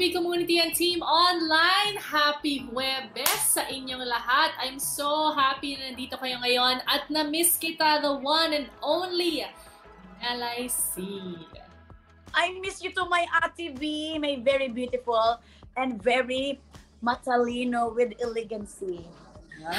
PBB community and team online! Happy Huwebes sa inyong lahat! I'm so happy na nandito kayo ngayon at na-miss kita, the one and only LIC. I miss you to my Ate B, my very beautiful and very matalino with elegancy.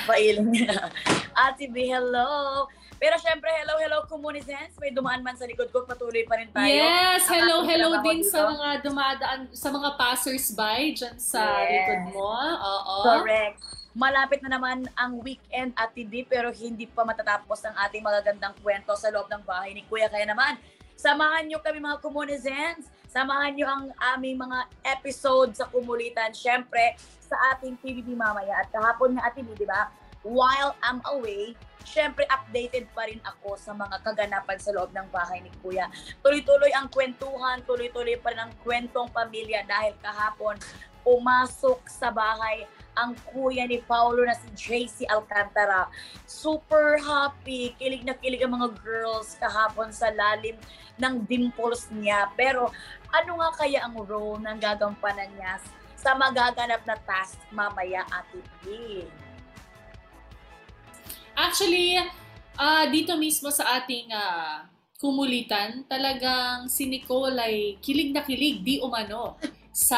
Pailing niya. Ate B, hello! Pero syempre, hello, hello, Comunizens. May dumaan man sa likod ko, patuloy pa rin tayo. Yes! Hello, hello din dito. sa mga dumadaan, sa mga passers-by dyan sa Yes. likod mo. Oo. Correct. Malapit na naman ang weekend at hindi pero hindi pa matatapos ang ating magagandang kwento sa loob ng bahay ni Kuya. Kaya naman, samahan nyo kami mga Comunizens. Samahan nyo ang aming mga episode sa Kumulitan. Siyempre, sa ating PBB mamaya. At kahapon nga atin, di ba? While I'm away, syempre updated pa rin ako sa mga kaganapan sa loob ng bahay ni Kuya. Tuloy-tuloy ang kwentuhan, tuloy-tuloy pa rin ang kwentong pamilya dahil kahapon pumasok sa bahay ang kuya ni Paulo na si JC Alcantara. Super happy, kilig na kilig ang mga girls kahapon sa lalim ng dimples niya. Pero ano nga kaya ang role ng gagampanan niya sa magaganap na task mamaya Ate B? Actually, ah dito mismo sa ating ah, kumulitan, talagang si Nicole ay kilig na kilig, di umano, sa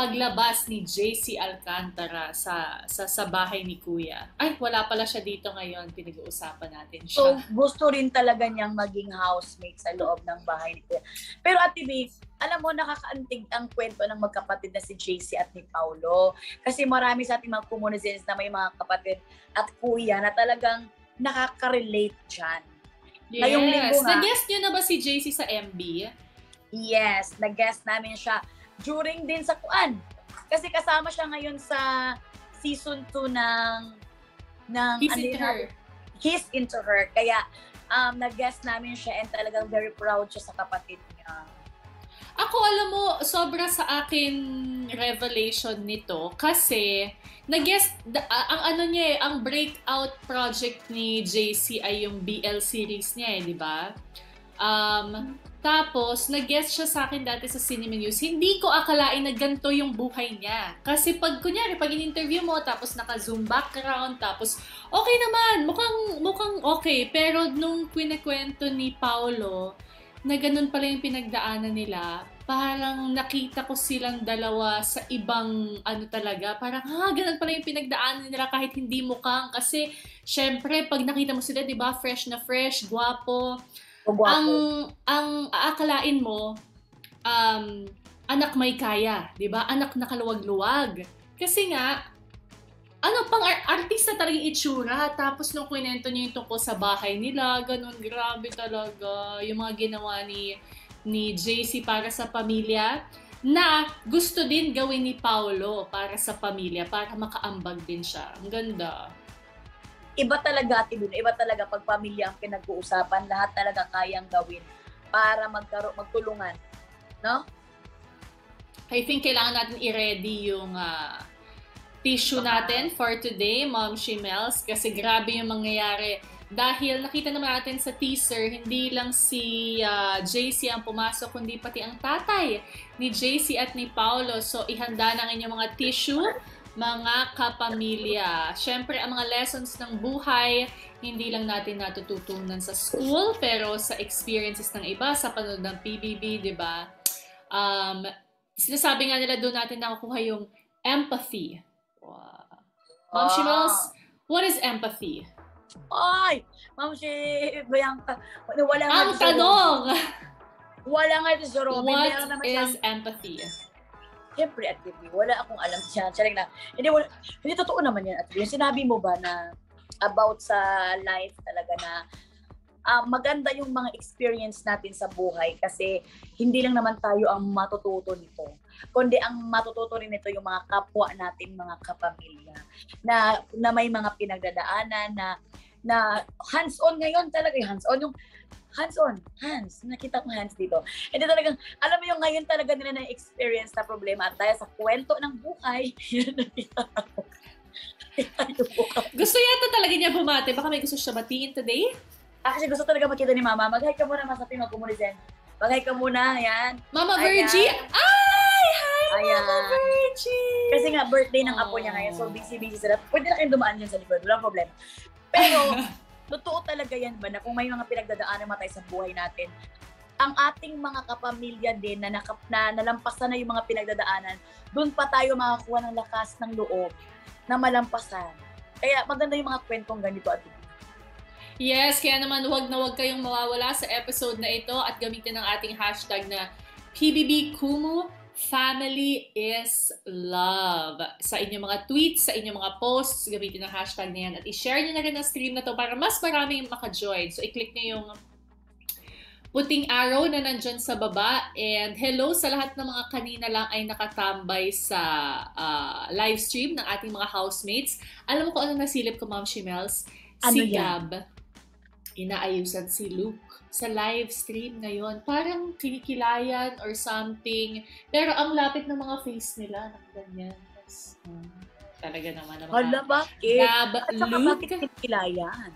paglabas ni JC Alcantara sa, sa sa bahay ni Kuya. Ay, wala pala siya dito ngayon. Pinag-uusapan natin So, siya. gusto rin talaga niyang maging housemate sa loob ng bahay ni Kuya. Pero Ate B, alam mo, nakakaantig ang kwento ng magkapatid na si JC at ni Paulo. Kasi marami sa ating mga comunizens na may mga kapatid at kuya na talagang nakaka-relate dyan. ngayong linggo yes. nga- Nag-guest niyo na ba si JC sa MB? Yes, nag-guest namin siya during din sa Kuan. Kasi kasama siya ngayon sa season 2 ng ng He's ano into her. He's into her. Kaya um, nag-guest namin siya and talagang very proud siya sa kapatid niya. Ako, alam mo, sobra sa akin revelation nito kasi nag-guest, ang ano niya eh, ang breakout project ni JC ay yung BL series niya eh, di ba? Um, tapos, nag-guest siya sa akin dati sa Cinema News. Hindi ko akalain na ganito yung buhay niya. Kasi pag, kunyari, pag in-interview mo, tapos naka-zoom background, tapos okay naman, mukhang, mukhang okay. Pero nung kwento ni Paolo, na ganun pala yung pinagdaanan nila, parang nakita ko silang dalawa sa ibang ano talaga. Parang, ha, ganun pala yung pinagdaanan nila kahit hindi mukhang. Kasi, syempre, pag nakita mo sila, di ba, fresh na fresh, guwapo. So, gwapo. Ang, ang aakalain mo, um, anak may kaya, di ba? Anak na kaluwag-luwag. Kasi nga, ano, pang ar- artista talaga itsura. Tapos nung kwento niya yung tungkol sa bahay nila, ganun, grabe talaga. Yung mga ginawa ni, ni JC para sa pamilya na gusto din gawin ni Paolo para sa pamilya, para makaambag din siya. Ang ganda. Iba talaga ate Luna, iba talaga pag pamilya ang pinag-uusapan, lahat talaga kayang gawin para magkaroon magtulungan, no? I think kailangan natin i-ready yung ah, tissue natin for today, Mom Shimels, kasi grabe yung mangyayari. Dahil nakita naman natin sa teaser, hindi lang si ah, JC ang pumasok, kundi pati ang tatay ni JC at ni Paolo. So, ihanda na ang inyong mga tissue, mga kapamilya. Siyempre, ang mga lessons ng buhay, hindi lang natin natututunan sa school, pero sa experiences ng iba, sa panood ng PBB, di ba? Um, sinasabi nga nila doon natin nakukuha yung empathy. Wow. Ma'am Ah. Shimels, what is empathy? Ay! Ma'am si Bianca, wala nga Ang tanong. Wala nga ito what is empathy? Siyempre at TV, wala akong alam siya. Siya na, hindi, wala, hindi totoo naman yan at. Yung sinabi mo ba na about sa life talaga na ah, maganda yung mga experience natin sa buhay kasi hindi lang naman tayo ang matututo nito kundi ang matututo rin nito yung mga kapwa natin, mga kapamilya na na may mga pinagdadaanan na na hands-on ngayon talaga, hands-on yung hands-on, hands. Nakita ko hands dito. Hindi talagang, alam mo yung ngayon talaga nila na-experience na problema at dahil sa kwento ng buhay, yun nakita ko. Yung buhay. Gusto yata talaga niya bumati. Baka may gusto siya batiin today? Actually, gusto talaga makita ni Mama. Mag-hi ka muna, Masapin, mag-comunizen. Bagay ka muna, yan. Mama Ayan. Virgie! Ay! Hi, Ayan. Mama Virgie! Kasi nga, birthday ng apo niya Oh. ngayon. So, busy-busy sila. Pwede na kayong dumaan dyan sa likod. Walang problema. Pero, totoo talaga yan ba na kung may mga pinagdadaanan mga tayo sa buhay natin, ang ating mga kapamilya din na, nakap, na nalampasan na yung mga pinagdadaanan, doon pa tayo makakuha ng lakas ng loob na malampasan. Kaya maganda yung mga kwentong ganito at Yes, kaya naman wag na wag kayong mawawala sa episode na ito at gamitin ang ating hashtag na PBB Kumu Family is Love. Sa inyong mga tweets, sa inyong mga posts, gamitin ang hashtag na yan at i-share nyo na rin ang stream na to para mas maraming maka-join. So, i-click nyo yung puting arrow na nandyan sa baba. And hello sa lahat ng mga kanina lang ay nakatambay sa ah, live stream ng ating mga housemates. Alam mo kung ano nasilip ko, Ma'am Shimels? Ano si yan? Gab, inaayusan si Luke sa live stream ngayon. Parang kinikilayan or something. Pero ang lapit ng mga face nila, ng ganyan. Tapos, hmm, talaga naman ang mga Hala, bakit? Gab, At saka Luke. bakit kinikilayan?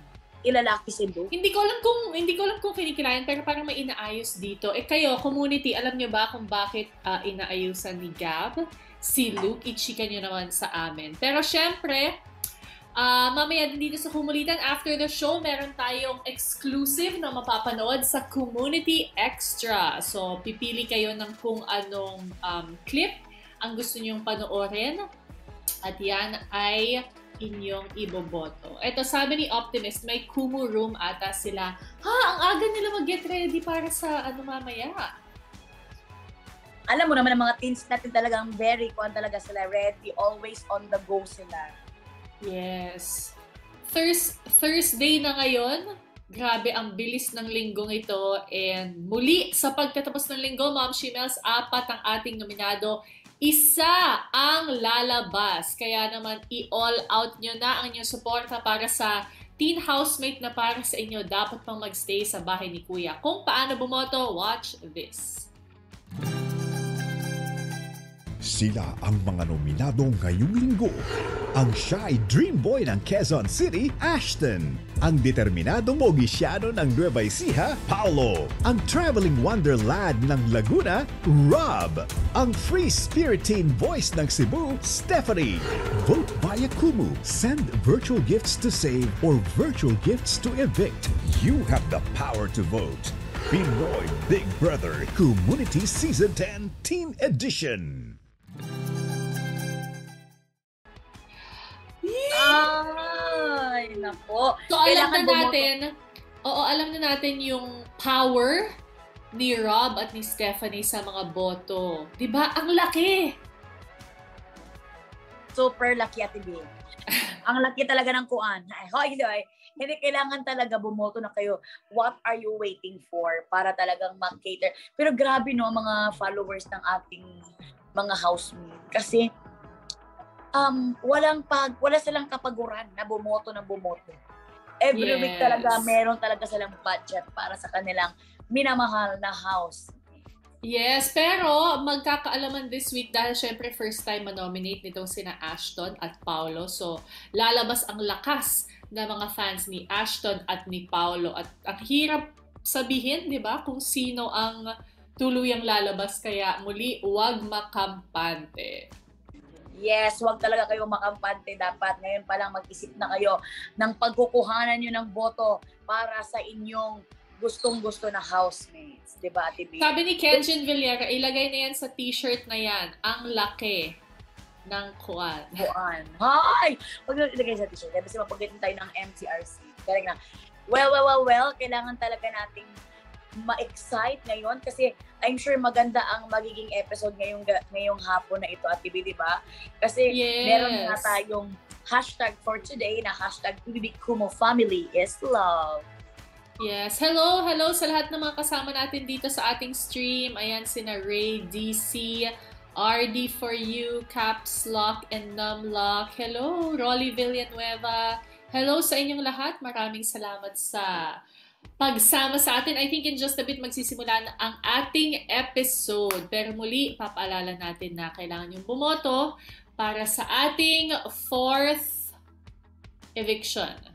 Ilalaki si Luke? Hindi ko alam kung hindi ko alam kung kinikilayan pero parang may inaayos dito. Eh kayo, community, alam niyo ba kung bakit ah, inaayusan ni Gab si Luke? I-chika niyo naman sa amin. Pero syempre, ah, mamaya din dito sa Kumulitan, after the show, meron tayong exclusive na mapapanood sa Community Extra. So, pipili kayo ng kung anong um, clip ang gusto niyong panoorin. At yan ay inyong iboboto. Ito, sabi ni Optimist, may Kumu room ata sila. Ha, ang aga nila mag-get ready para sa ano mamaya. Alam mo naman ang mga teens natin talagang very kuan talaga sila ready, always on the go sila. Yes. Thurs Thursday na ngayon. Grabe, ang bilis ng linggong ito. And muli, sa pagtatapos ng linggo, Ma'am Shimels, apat ang ating nominado. Isa ang lalabas. Kaya naman, i-all out nyo na ang inyong suporta para sa teen housemate na para sa inyo. Dapat pang magstay sa bahay ni Kuya. Kung paano bumoto, watch this. Sila ang mga nominado ngayong linggo. Ang shy dream boy ng Quezon City, Ashton. Ang determinado mogisyano ng Nueva Ecija, Paolo. Ang traveling wonderland ng Laguna, Rob. Ang free spirit teen voice ng Cebu, Stephanie. Vote via Kumu. Send virtual gifts to save or virtual gifts to evict. You have the power to vote. Pinoy Big Brother Community Season 10 Teen Edition. Ay, nako. So, alam Kailangan na bumoto. natin, oo, alam na natin yung power ni Rob at ni Stephanie sa mga boto. 'Di ba? Ang laki! Super lucky at B. Ang laki talaga ng kuan. Ay, hoy, hindi, ay. Hindi kailangan talaga bumoto na kayo. What are you waiting for para talagang mag-cater? Pero grabe no, mga followers ng ating mga housemate. Kasi, um, walang pag, wala silang kapaguran na bumoto ng bumoto. Every week Yes. talaga, meron talaga silang budget para sa kanilang minamahal na house. Yes, pero magkakaalaman this week dahil syempre first time manominate nitong sina Ashton at Paolo. So, lalabas ang lakas ng mga fans ni Ashton at ni Paolo. At ang hirap sabihin, di ba, kung sino ang tuluyang lalabas. Kaya muli, huwag makampante. Yes, wag talaga kayo makampante. Dapat ngayon pa lang mag-isip na kayo ng pagkukuhanan nyo ng boto para sa inyong gustong-gusto na housemates. Di ba, Ate B? Sabi ni Kenjin Villera, ilagay na yan sa t-shirt na yan. Ang laki ng kuwan. Buwan. Hi! Huwag nyo ilagay sa t-shirt. Kasi mapagdating tayo ng MCRC. Correct na. Well, well, well, well. Kailangan talaga nating ma-excite ngayon kasi I'm sure maganda ang magiging episode ngayong ga- ngayong hapon na ito at TV, di ba? Kasi Yes. meron nga tayong hashtag for today na hashtag PBB Kumo Family is Love. Yes. Hello, hello sa lahat ng mga kasama natin dito sa ating stream. Ayan, sina Ray, DC, RD for you, Caps Lock, and Numlock. Hello, Rolly Villanueva. Hello sa inyong lahat. Maraming salamat sa pagsama sa atin. I think in just a bit magsisimula na ang ating episode. Pero muli, papaalala natin na kailangan yung bumoto para sa ating fourth eviction.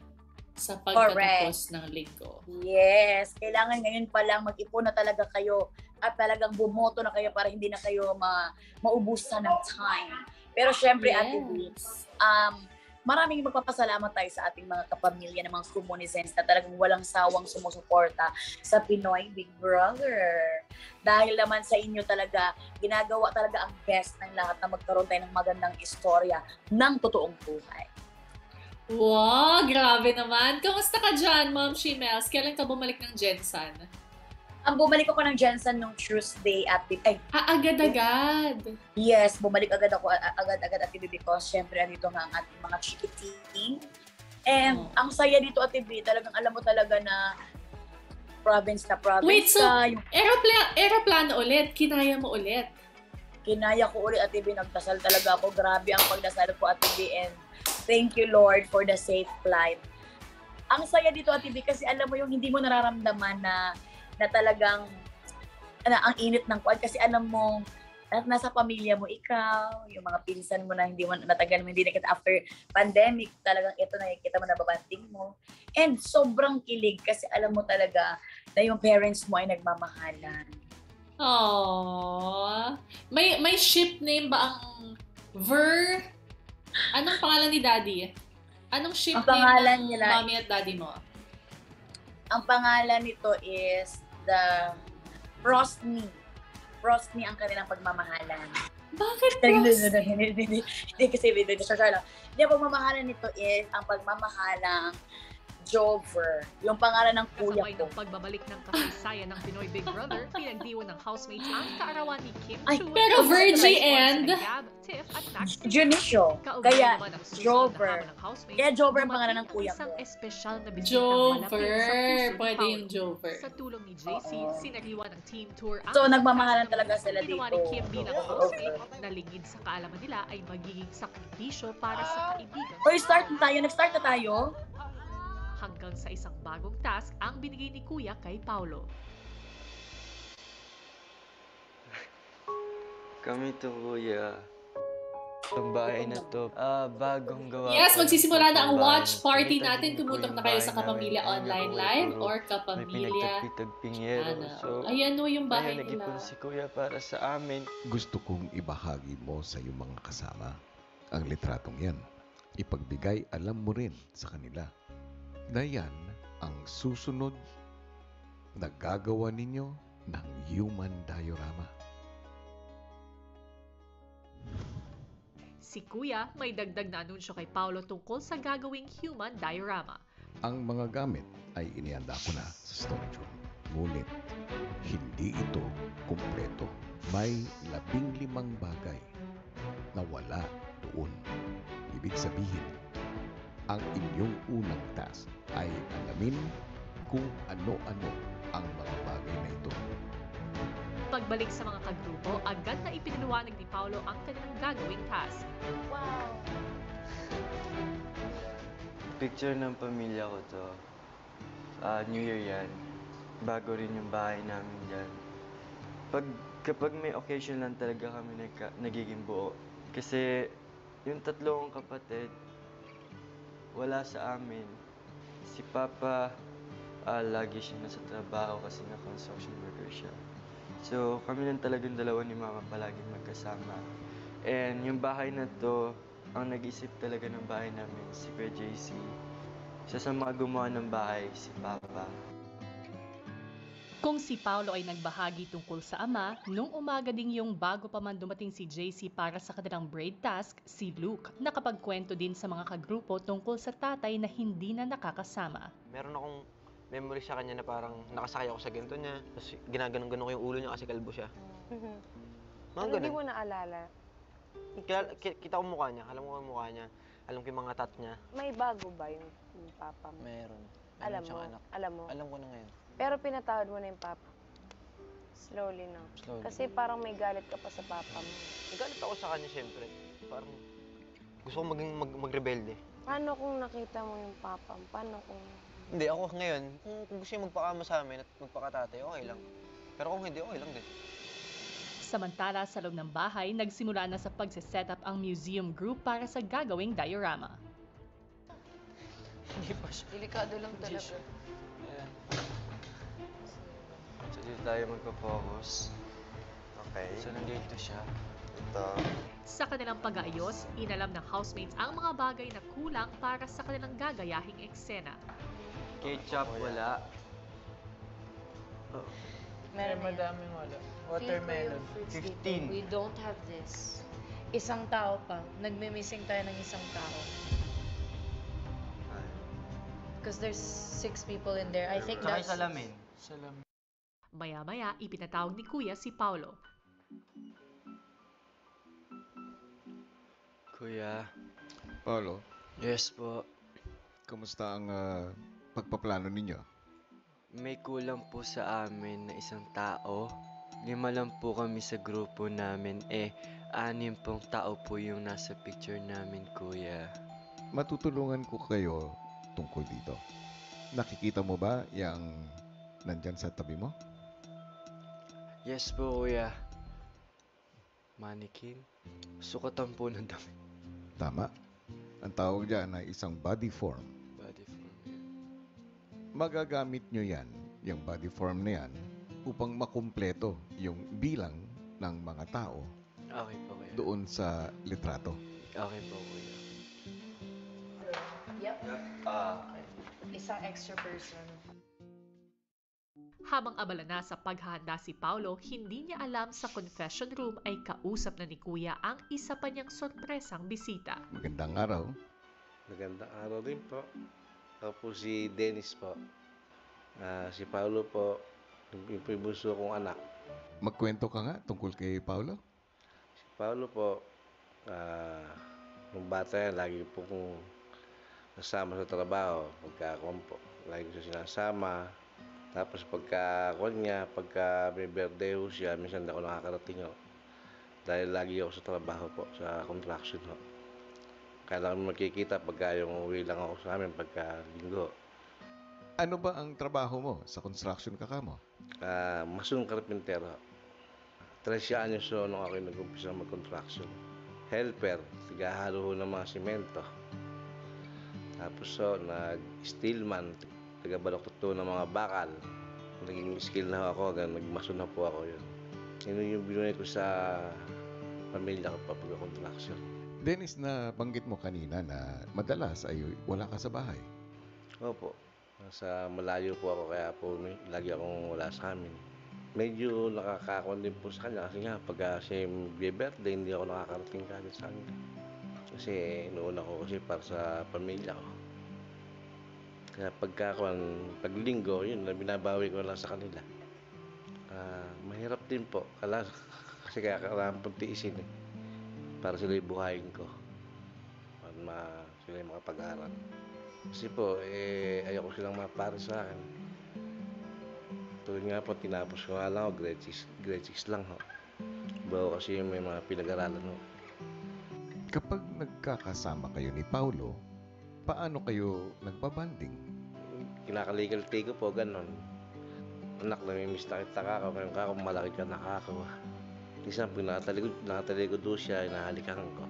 sa pagtatapos ng linggo. Yes, kailangan ngayon pa lang mag-ipon na talaga kayo at talagang bumoto na kayo para hindi na kayo ma maubusan ng time. Pero syempre, Ate Yes. um, maraming magpapasalamat tayo sa ating mga kapamilya ng mga Comunizens na talagang walang sawang sumusuporta sa Pinoy Big Brother. Dahil naman sa inyo talaga, ginagawa talaga ang best ng lahat na magkaroon tayo ng magandang istorya ng totoong buhay. Wow, grabe naman. Kamusta ka dyan, Ma'am Shimels? Kailan ka bumalik ng Jensen? Ang bumalik ako ng Jensen nung Tuesday at ay, Ah, agad-agad. Yes, bumalik agad ako agad-agad at TV because syempre andito nga ang ating mga chikiting. And Oh. ang saya dito at TV, talagang alam mo talaga na province na province Wait, so- ka, yung Aeropla- aeroplano ulit. Kinaya mo ulit. kinaya ko ulit at TV, nagdasal talaga ako. Grabe ang pagdasal ko at TV and thank you Lord for the safe flight. Ang saya dito at TV kasi alam mo yung hindi mo nararamdaman na na talagang na ang init ng kuwan kasi alam mo na nasa pamilya mo ikaw, yung mga pinsan mo na hindi mo natagal mo hindi nakita after pandemic, talagang ito nakikita mo na babanting mo. And sobrang kilig kasi alam mo talaga na yung parents mo ay nagmamahalan. Aww. May, may ship name ba ang Ver? Anong pangalan ni Daddy? Anong ship Ang name ng nila- mommy at daddy mo? Ang pangalan nito is the Frostney. Frostney ang kanilang pagmamahalan. Bakit Hindi, Ross? hindi, hindi, hindi, hindi, hindi kasi hindi, hindi, sorry lang. Hindi, Jover. Yung pangalan ng kuya Kasabay ko. ng pagbabalik ng kasaysayan ng Pinoy Big Brother, pinagdiwan ng housemates ang kaarawan ni Kim Ay, Chu. pero Virgie and- Junicio. Kaya, Jover. Kaya Jover ang pangalan ng kuya isang ko. espesyal na bisitang Jover. Pwede yung Jover. Sa tulong ni JC, Oo. sinariwa ng team tour ang So, isang nagmamahalan talaga sila Ginawa dito. ni Kim bilang housemate na lingid sa kaalaman nila ay magiging sakripisyo para sa kaibigan. Oy, start na tayo. Nag-start na tayo. Hanggang sa isang bagong task ang binigay ni Kuya kay Paulo. Kami to kuya. Itong bahay na to, ah, bagong gawa. Yes, magsisimula na ang watch party natin. yung na kayo sa. Kapamilya Online Live or May Kapamilya ano. So, Ayan o yung bahay nila. nag-ipon si kuya para sa amin. Gusto kong ibahagi mo sa iyong mga kasama ang litratong yan. Ipagbigay alam mo rin sa kanila na yan ang susunod na gagawa ninyo ng human diorama. Si Kuya may dagdag na anunsyo kay Paulo tungkol sa gagawing human diorama. Ang mga gamit ay inihanda ko na sa storage room. Ngunit, hindi ito kumpleto. May labing limang bagay na wala doon. Ibig sabihin, ang inyong unang task ay alamin kung ano-ano ang mga bagay na ito. Pagbalik sa mga kagrupo, agad na ipinaliwanag ni Paulo ang kanilang gagawing task. Picture ng pamilya ko to. Ah, New Year yan. Bago rin yung bahay namin dyan. Pag, kapag may occasion lang talaga kami nagka, nagiging buo. Kasi yung tatlong kapatid, wala sa amin. Si Papa, ah, lagi siya nasa trabaho kasi na construction worker siya. So, kami lang talagang dalawa ni Mama palaging magkasama. And yung bahay na to, ang nag-isip talaga ng bahay namin, si Kuya JC. Isa sa mga gumawa ng bahay, si Papa. Kung si Paulo ay nagbahagi tungkol sa ama, nung umaga ding yung bago pa man dumating si JC para sa kanilang braid task, si Luke nakapagkwento din sa mga kagrupo tungkol sa tatay na hindi na nakakasama. meron akong memory sa kanya na parang nakasakay ako sa ganito niya. Tapos ginaganon-ganon ko yung ulo niya kasi kalbo siya. Mhm. Mga Pero hindi ganun. mo naalala. Kilala- ki- kita ko mukha niya. Alam ko yung mukha niya. Alam ko yung mga tat niya. May bago ba yung, yung papa mo? Meron. alam mo, alam mo. Alam ko na ngayon. Pero pinatawad mo na yung papa. Slowly na. Slowly. Kasi parang may galit ka pa sa papa mo. Nagalit ako sa kanya siyempre. Parang gusto ko maging mag, magrebelde. Paano kung nakita mo yung papa mo? Paano kung... Hindi, ako ngayon, kung, kung gusto niya magpakama sa amin at magpakatatay, okay lang. Pero kung hindi, okay lang din. Samantala sa loob ng bahay, nagsimula na sa pagsiset up ang museum group para sa gagawing diorama. Hindi pa siya. Delikado lang Hindi talaga. siya. So, dito tayo magpo-focus. Okay. So, nandito siya. Ito. Sa kanilang pag-aayos, inalam ng housemates ang mga bagay na kulang para sa kanilang gagayahing eksena. Ketchup, wala. Meron na yan. madaming wala. Watermelon. yung fruits dito. 15. We don't have this. Isang tao pa. Nagme-missing tayo ng isang tao. Because there's six people in there. I think Tsaka that's... yung salamin. Maya-maya, ipinatawag ni Kuya si Paulo. Kuya. Paolo, Yes po. kamusta ang ah, pagpaplano ninyo? May kulang po sa amin na isang tao. Lima lang po kami sa grupo namin. Eh, anim pong tao po yung nasa picture namin, kuya. Matutulungan ko kayo tungkol dito. Nakikita mo ba yung nandyan sa tabi mo? Yes po, kuya. Mannequin? Sukatan po ng dami. Tama. Ang tawag dyan ay isang body form. Body form. Magagamit nyo yan, yung body form na yan, upang makumpleto yung bilang ng mga tao Okay po, kuya. doon sa litrato. Okay po, kuya. Yep. Ah, Isang extra person. Habang abala na sa paghahanda si Paulo, hindi niya alam sa confession room ay kausap na ni Kuya ang isa pa niyang sorpresang bisita. Magandang araw. Magandang araw din po. Ako po si Dennis po. Ah, si Paulo po, yung po yung bunso kong anak. Magkwento ka nga tungkol kay Paolo. Si Paulo po, ah, nung bata yan, lagi po kong nasama sa trabaho. Pagka ako po, lagi ko siya sinasama. Tapos pagka ako niya, pagka may birthday ho siya, minsan ako nakakarating ho. Dahil lagi ako sa trabaho po, sa construction ho. Kaya lang magkikita pagka yung uwi lang ako sa amin pagka linggo. Ano ba ang trabaho mo sa construction ka mo? Ah, masong karpintero. 13 anyos so nung ako nag-umpisa mag-construction. Helper, tigahalo ho ng mga simento. Tapos so, nag-steelman, taga-balok to ng mga bakal. Naging skill na ako, hanggang nagmaso na po ako yun. Yun yung binunay ko sa pamilya ko pa pag-construction. Dennis, na banggit mo kanina na madalas ay wala ka sa bahay. Opo. Nasa malayo po ako kaya po lagi akong wala sa amin. Medyo nakakakon din po sa kanya kasi nga pag uh, siya yung birthday hindi ako nakakarating kagad sa kanya. Kasi noon ako kasi para sa pamilya ko. Kaya pagka pag linggo, yun, na binabawi ko lang sa kanila. Ah, mahirap din po. Kala, kasi kaya kailangan pong tiisin eh. Para sila buhayin ko. Para ma, sila yung makapag-aral. Kasi po, eh, ayoko silang mapare sa akin. Tuloy nga po, tinapos ko nga lang ako, grade 6, grade 6 lang ho. Bago kasi may mga pinag-aralan ho. Kapag nagkakasama kayo ni Paulo, paano kayo nagbabanding? Kinakaligalti ko po, ganon. Anak, namimiss na kita kako, kaya kako, malaki ka na kako. Minsan, pag nakatalikod, nakatalikod doon siya, inahalikan ko.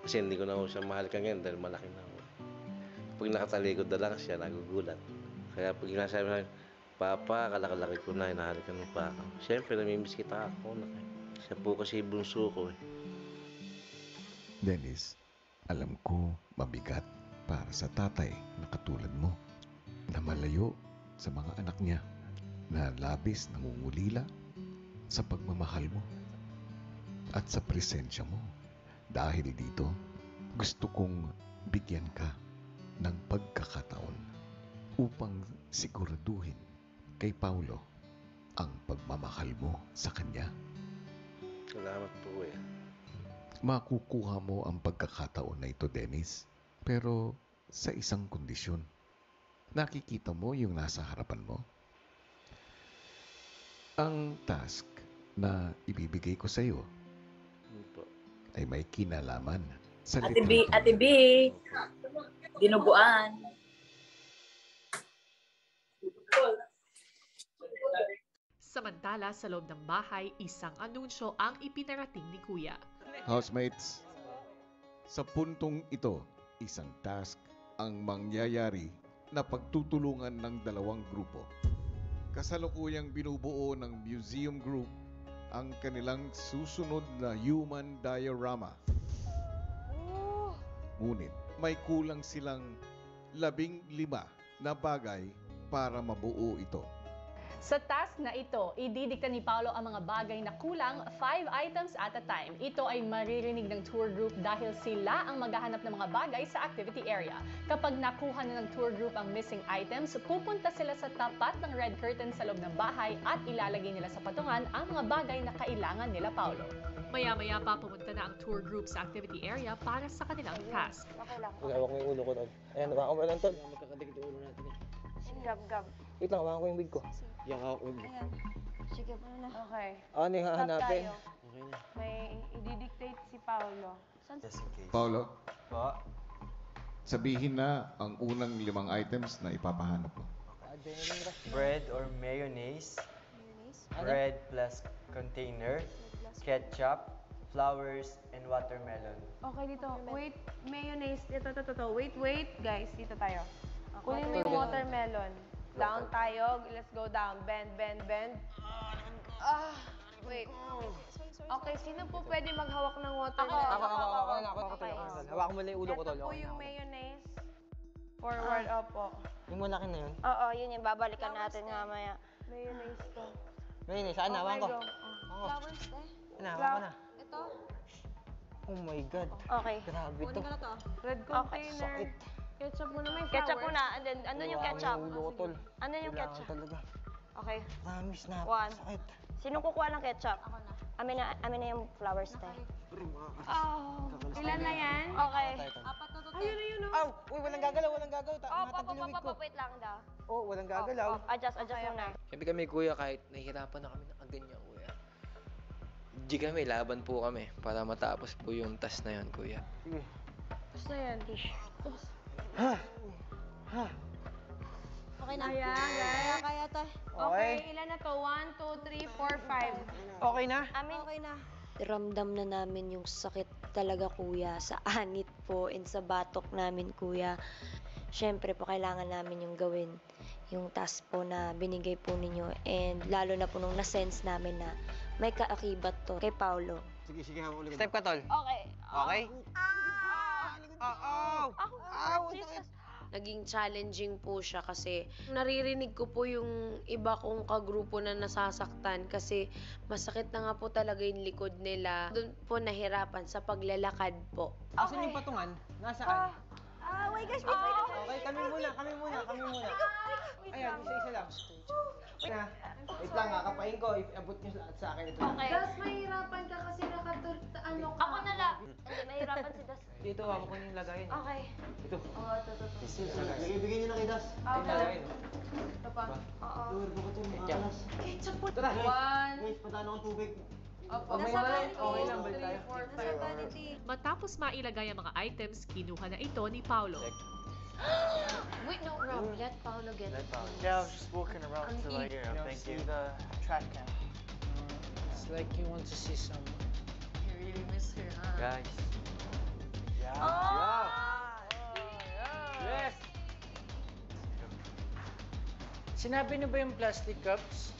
Kasi hindi ko na ho siya mahalikan ngayon dahil malaki na ho. Pag nakatalikod na lang siya, nagugulat. Kaya pag sinasabi na, Papa, kalakalaki ko na, inahalikan mo pa ako. Siyempre, namimiss kita ako. Anak. eh. Siya po kasi bunso ko eh. Dennis, alam ko mabigat para sa tatay na katulad mo na malayo sa mga anak niya na labis nangungulila sa pagmamahal mo at sa presensya mo. Dahil dito, gusto kong bigyan ka ng pagkakataon upang siguraduhin kay Paulo ang pagmamahal mo sa kanya. Salamat po eh. Makukuha mo ang pagkakataon na ito, Dennis. Pero sa isang kondisyon. Nakikita mo yung nasa harapan mo? Ang task na ibibigay ko sa iyo ay may kinalaman sa Ate B. Ate B, dinuguan. Samantala, sa loob ng bahay, isang anunsyo ang ipinarating ni Kuya. Housemates, sa puntong ito, isang task ang mangyayari na pagtutulungan ng dalawang grupo. Kasalukuyang binubuo ng Museum Group ang kanilang susunod na human diorama. Ngunit may kulang silang labing lima na bagay para mabuo ito. Sa task na ito, ididikta ni Paolo ang mga bagay na kulang 5 items at a time. Ito ay maririnig ng tour group dahil sila ang maghahanap ng mga bagay sa activity area. Kapag nakuha na ng tour group ang missing items, pupunta sila sa tapat ng red curtain sa loob ng bahay at ilalagay nila sa patungan ang mga bagay na kailangan nila Paolo. Maya-maya pa pumunta na ang tour group sa activity area para sa kanilang task. Huwag hawak mo yung ulo ko. Ayan, hawakan mo lang. Magkakadikit yung ulo natin. eh. Gab, gab. Wait lang, hawakan ko yung wig ko. Yung hawak ko yung wig. Ayan. Sige, na. Okay. Ano yung hahanapin? tayo. Okay na. May i-dictate si Paolo. Saan Just in case. Paulo, Po. sabihin na ang unang limang items na ipapahanap mo. Adrenaline rush. Bread or mayonnaise. Ano? Bread plus container. Ketchup. Flowers and watermelon. Okay, dito. Wait, mayonnaise. Ito, ito, ito, ito. Wait, wait, guys. Dito tayo. Kunin mo yung watermelon. Down tayo. Let's go down. Bend, bend, bend. Ah, wait. Okay, sino po pwede maghawak ng watermelon? Ako, ako, ako, ako, ako, ako, Okay. ako. Hawakan mo lang yung ulo ko, Ito tol. po Okay, yung okay. mayonnaise. Forward, opo. Yung malaki na yun. Oo, yun yung babalikan natin mamaya. Mayonnaise to. Ngayon eh, saan hawakan ko? go. Ako. Flowers, eh. Ano, hawakan ko na. Ito? Oh my God. Okay. Grabe to. Red container. sakit. Ketchup muna may flowers. Ketchup muna. And then, ano yung ketchup? mo yung ulo ko, tol. Ano yung ketchup? talaga. Okay. Promise na. One. Sakit. Sino kukuha ng ketchup? Ako na. Amin na, amin na yung flowers tayo. Oh, ilan na yan? Okay. Apat na to. Ayun na yun, oh. Aw! Uy, walang gagalaw, walang gagalaw. Ta Oh, pop, pop, pop, wait lang daw. Oh, walang gagalaw. Oh, adjust, adjust muna. Siyempre kami kuya kahit nahihirapan na kami ng ganyan kuya. Di kami, laban po kami para matapos po yung task na yun kuya. Sige. Basta yan. Ha? Ha? Okay na. Ayan. Kaya, kaya to. Okay, ilan na to? 1, 2, 3, 4, 5. Okay na? Amin. Okay na. ramdam na namin yung sakit talaga kuya sa anit po and sa batok namin kuya. Siyempre po kailangan namin yung gawin yung task po na binigay po ninyo and lalo na po nung na-sense namin na may kaakibat to kay Paulo. Sige, sige, hawak ulit. Step ka tol. Okay. Okay? Oh, Ako. Ow, Jesus. naging challenging po siya kasi naririnig ko po yung iba kong kagrupo na nasasaktan kasi masakit na nga po talaga yung likod nila. Doon po nahirapan sa paglalakad po. Asan yung patungan? Nasaan? Ah, wait guys, wait, wait. Okay, kami muna, kami muna, kami muna. Ayan, isa-isa lang. Wait na. Wait lang, kakapain ko. Abot niyo lahat sa akin ito. Okay. Das, mahirapan ka kasi nakatur... Ano ka? Ako na lang. Hindi, mahirapan si Das. Dito, hawak ko na yung lagayin. Okay. Ito. Oo, ito, ito, ito. Bigay, bigay niyo na kay Das. Okay. Yung lagayin. Ito pa. Oo. Tuwir ko ito, mga alas. Ketchup po. Tara, One. guys, patano ang tubig. Opo. May Nasa mali, vanity. okay lang, balik tayo. Nasa vanity. Matapos mailagay ang mga items, kinuha na ito ni Paulo. Wait, no, Rob. Let Paolo get it. Yeah, I was just walking around to like, you know, thank you. the trash can. It's like you want to see someone. You really miss her, huh? Guys. Yeah. Oh! Yes. Sinabi niyo ba yung plastic cups?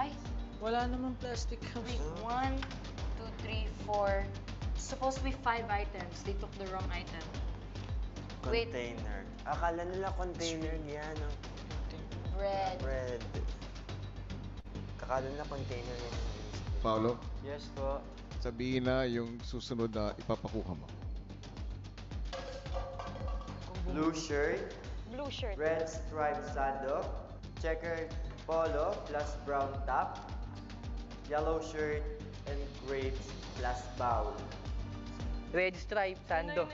Ay, Wala namang plastic cups. Wait, one, two, three, four. Supposed to be five items. They took the wrong item. Wait. Container. Akala nila container yan. Ang bread. bread. Akala nila container yan. Paulo, Yes po. sabihin na yung susunod na ipapakuha mo. Blue shirt, Blue shirt. red striped sando, checkered polo plus brown top, yellow shirt, and grapes plus bowl. Red stripe, sando.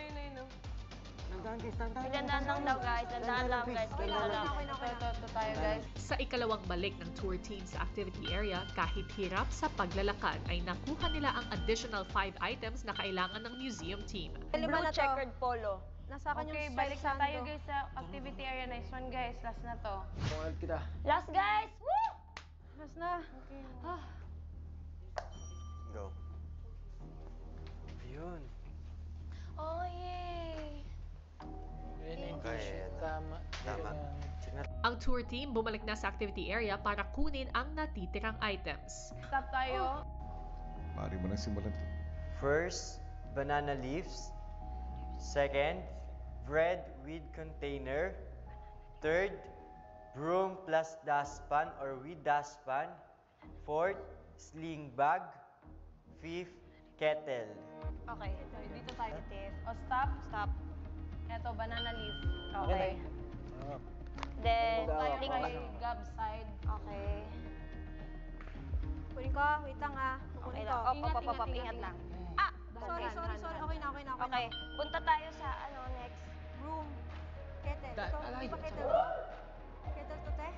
Dandan lang daw guys. Dandan lang guys. Dandan lang. Ito, ito, ito tayo, guys. Sa ikalawang balik ng tour team sa activity area, kahit hirap sa paglalakad, ay nakuha nila ang additional 5 items na kailangan ng museum team. Blue checkered polo. Nasa akin okay, balik na tayo guys sa activity area. Nice one guys. Last na to. Tungal kita. Last guys! Woo! Last na. Okay. Ah. Go. Yun. Oh, yay! Yun yung Okay. Tama. Tama. Ang tour team bumalik na sa activity area para kunin ang natitirang items. Stop tayo. Mari mo na simulan to. First, banana leaves. Second, bread with container. Third, broom plus dustpan or with dustpan. Fourth, sling bag. Fifth, kettle. Okay, ito, dito tayo. O, stop. Stop. Ito, banana leaf. Okay. Dito Then, tayo link- kay Gab side. Okay. Kunin ko, wait lang ah. Okay Kukunin lang. ko. Op, op, op, op, ingat lang. Ah! Sorry, sorry, sorry. Okay na, okay na, okay, Okay, na. punta tayo sa ano next. Room. Kettle. Da- Ito, di ba kettle to? Kettle to, te?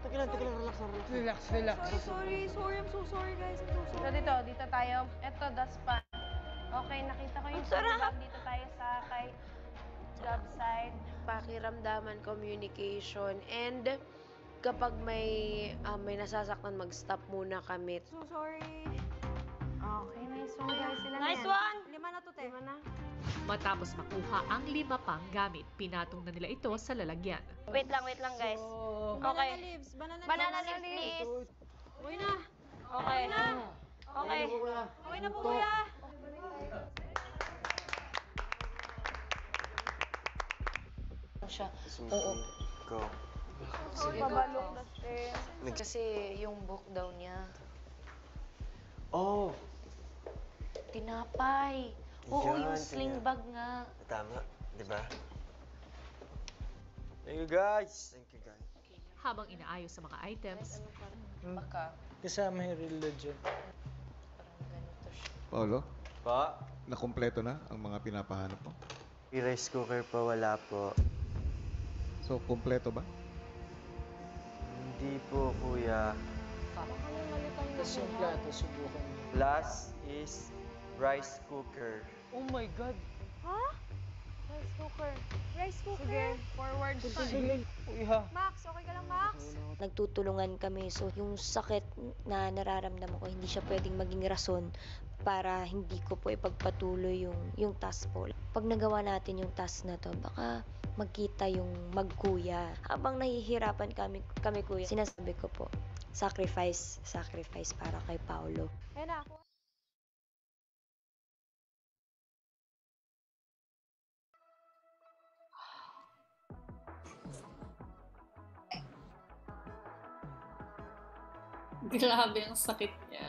Tigilan, tigilan, relax na, relax. Relax, relax. Sorry, sorry, sorry. I'm so sorry, guys. I'm so Dito, sorry. dito, dito tayo. Ito, dustpan. Okay, nakita ko yung Ang sarap. Dito tayo sa kay Gab side. Pakiramdaman, communication, and kapag may ah, may nasasaktan, mag-stop muna kami. So sorry. Okay, nice one guys. Sila Nice yan. one! Lima na to, te. Lima na. Matapos makuha ang lima pang gamit, pinatong na nila ito sa lalagyan. Wait lang, wait lang guys. So, Banana Okay. leaves. Banana, Banana leaves. leaves, please. Okay na. Okay. Okay. Okay na po, kuya. siya. Oo. Go. Na. Kasi yung book daw niya, Oh! tinapay. Oo, Yan, yung sling tinapay. bag nga. Tama, di ba? Thank you guys! Thank you guys. Habang inaayos sa mga items, Baka. kasama yung religion. Parang ganito siya. Paolo, Pa? nakumpleto na ang mga pinapahanap mo. Yung rice cooker pa wala po. So, kumpleto ba? Hindi po, kuya. Tapos yung plato, subukan mo. Last is rice cooker. Oh my God! Ha? Rice cooker. Rice cooker? Sige, forward pa. Kuya! Max, okay ka lang, Max? Nagtutulungan kami. So, yung sakit na nararamdaman ko, hindi siya pwedeng maging rason para hindi ko po ipagpatuloy yung, yung task po. Pag nagawa natin yung task na to, baka magkita yung magkuya. Habang nahihirapan kami, kami kuya, sinasabi ko po, sacrifice, sacrifice para kay Paolo. Ayun na, ako. Grabe ang sakit niya.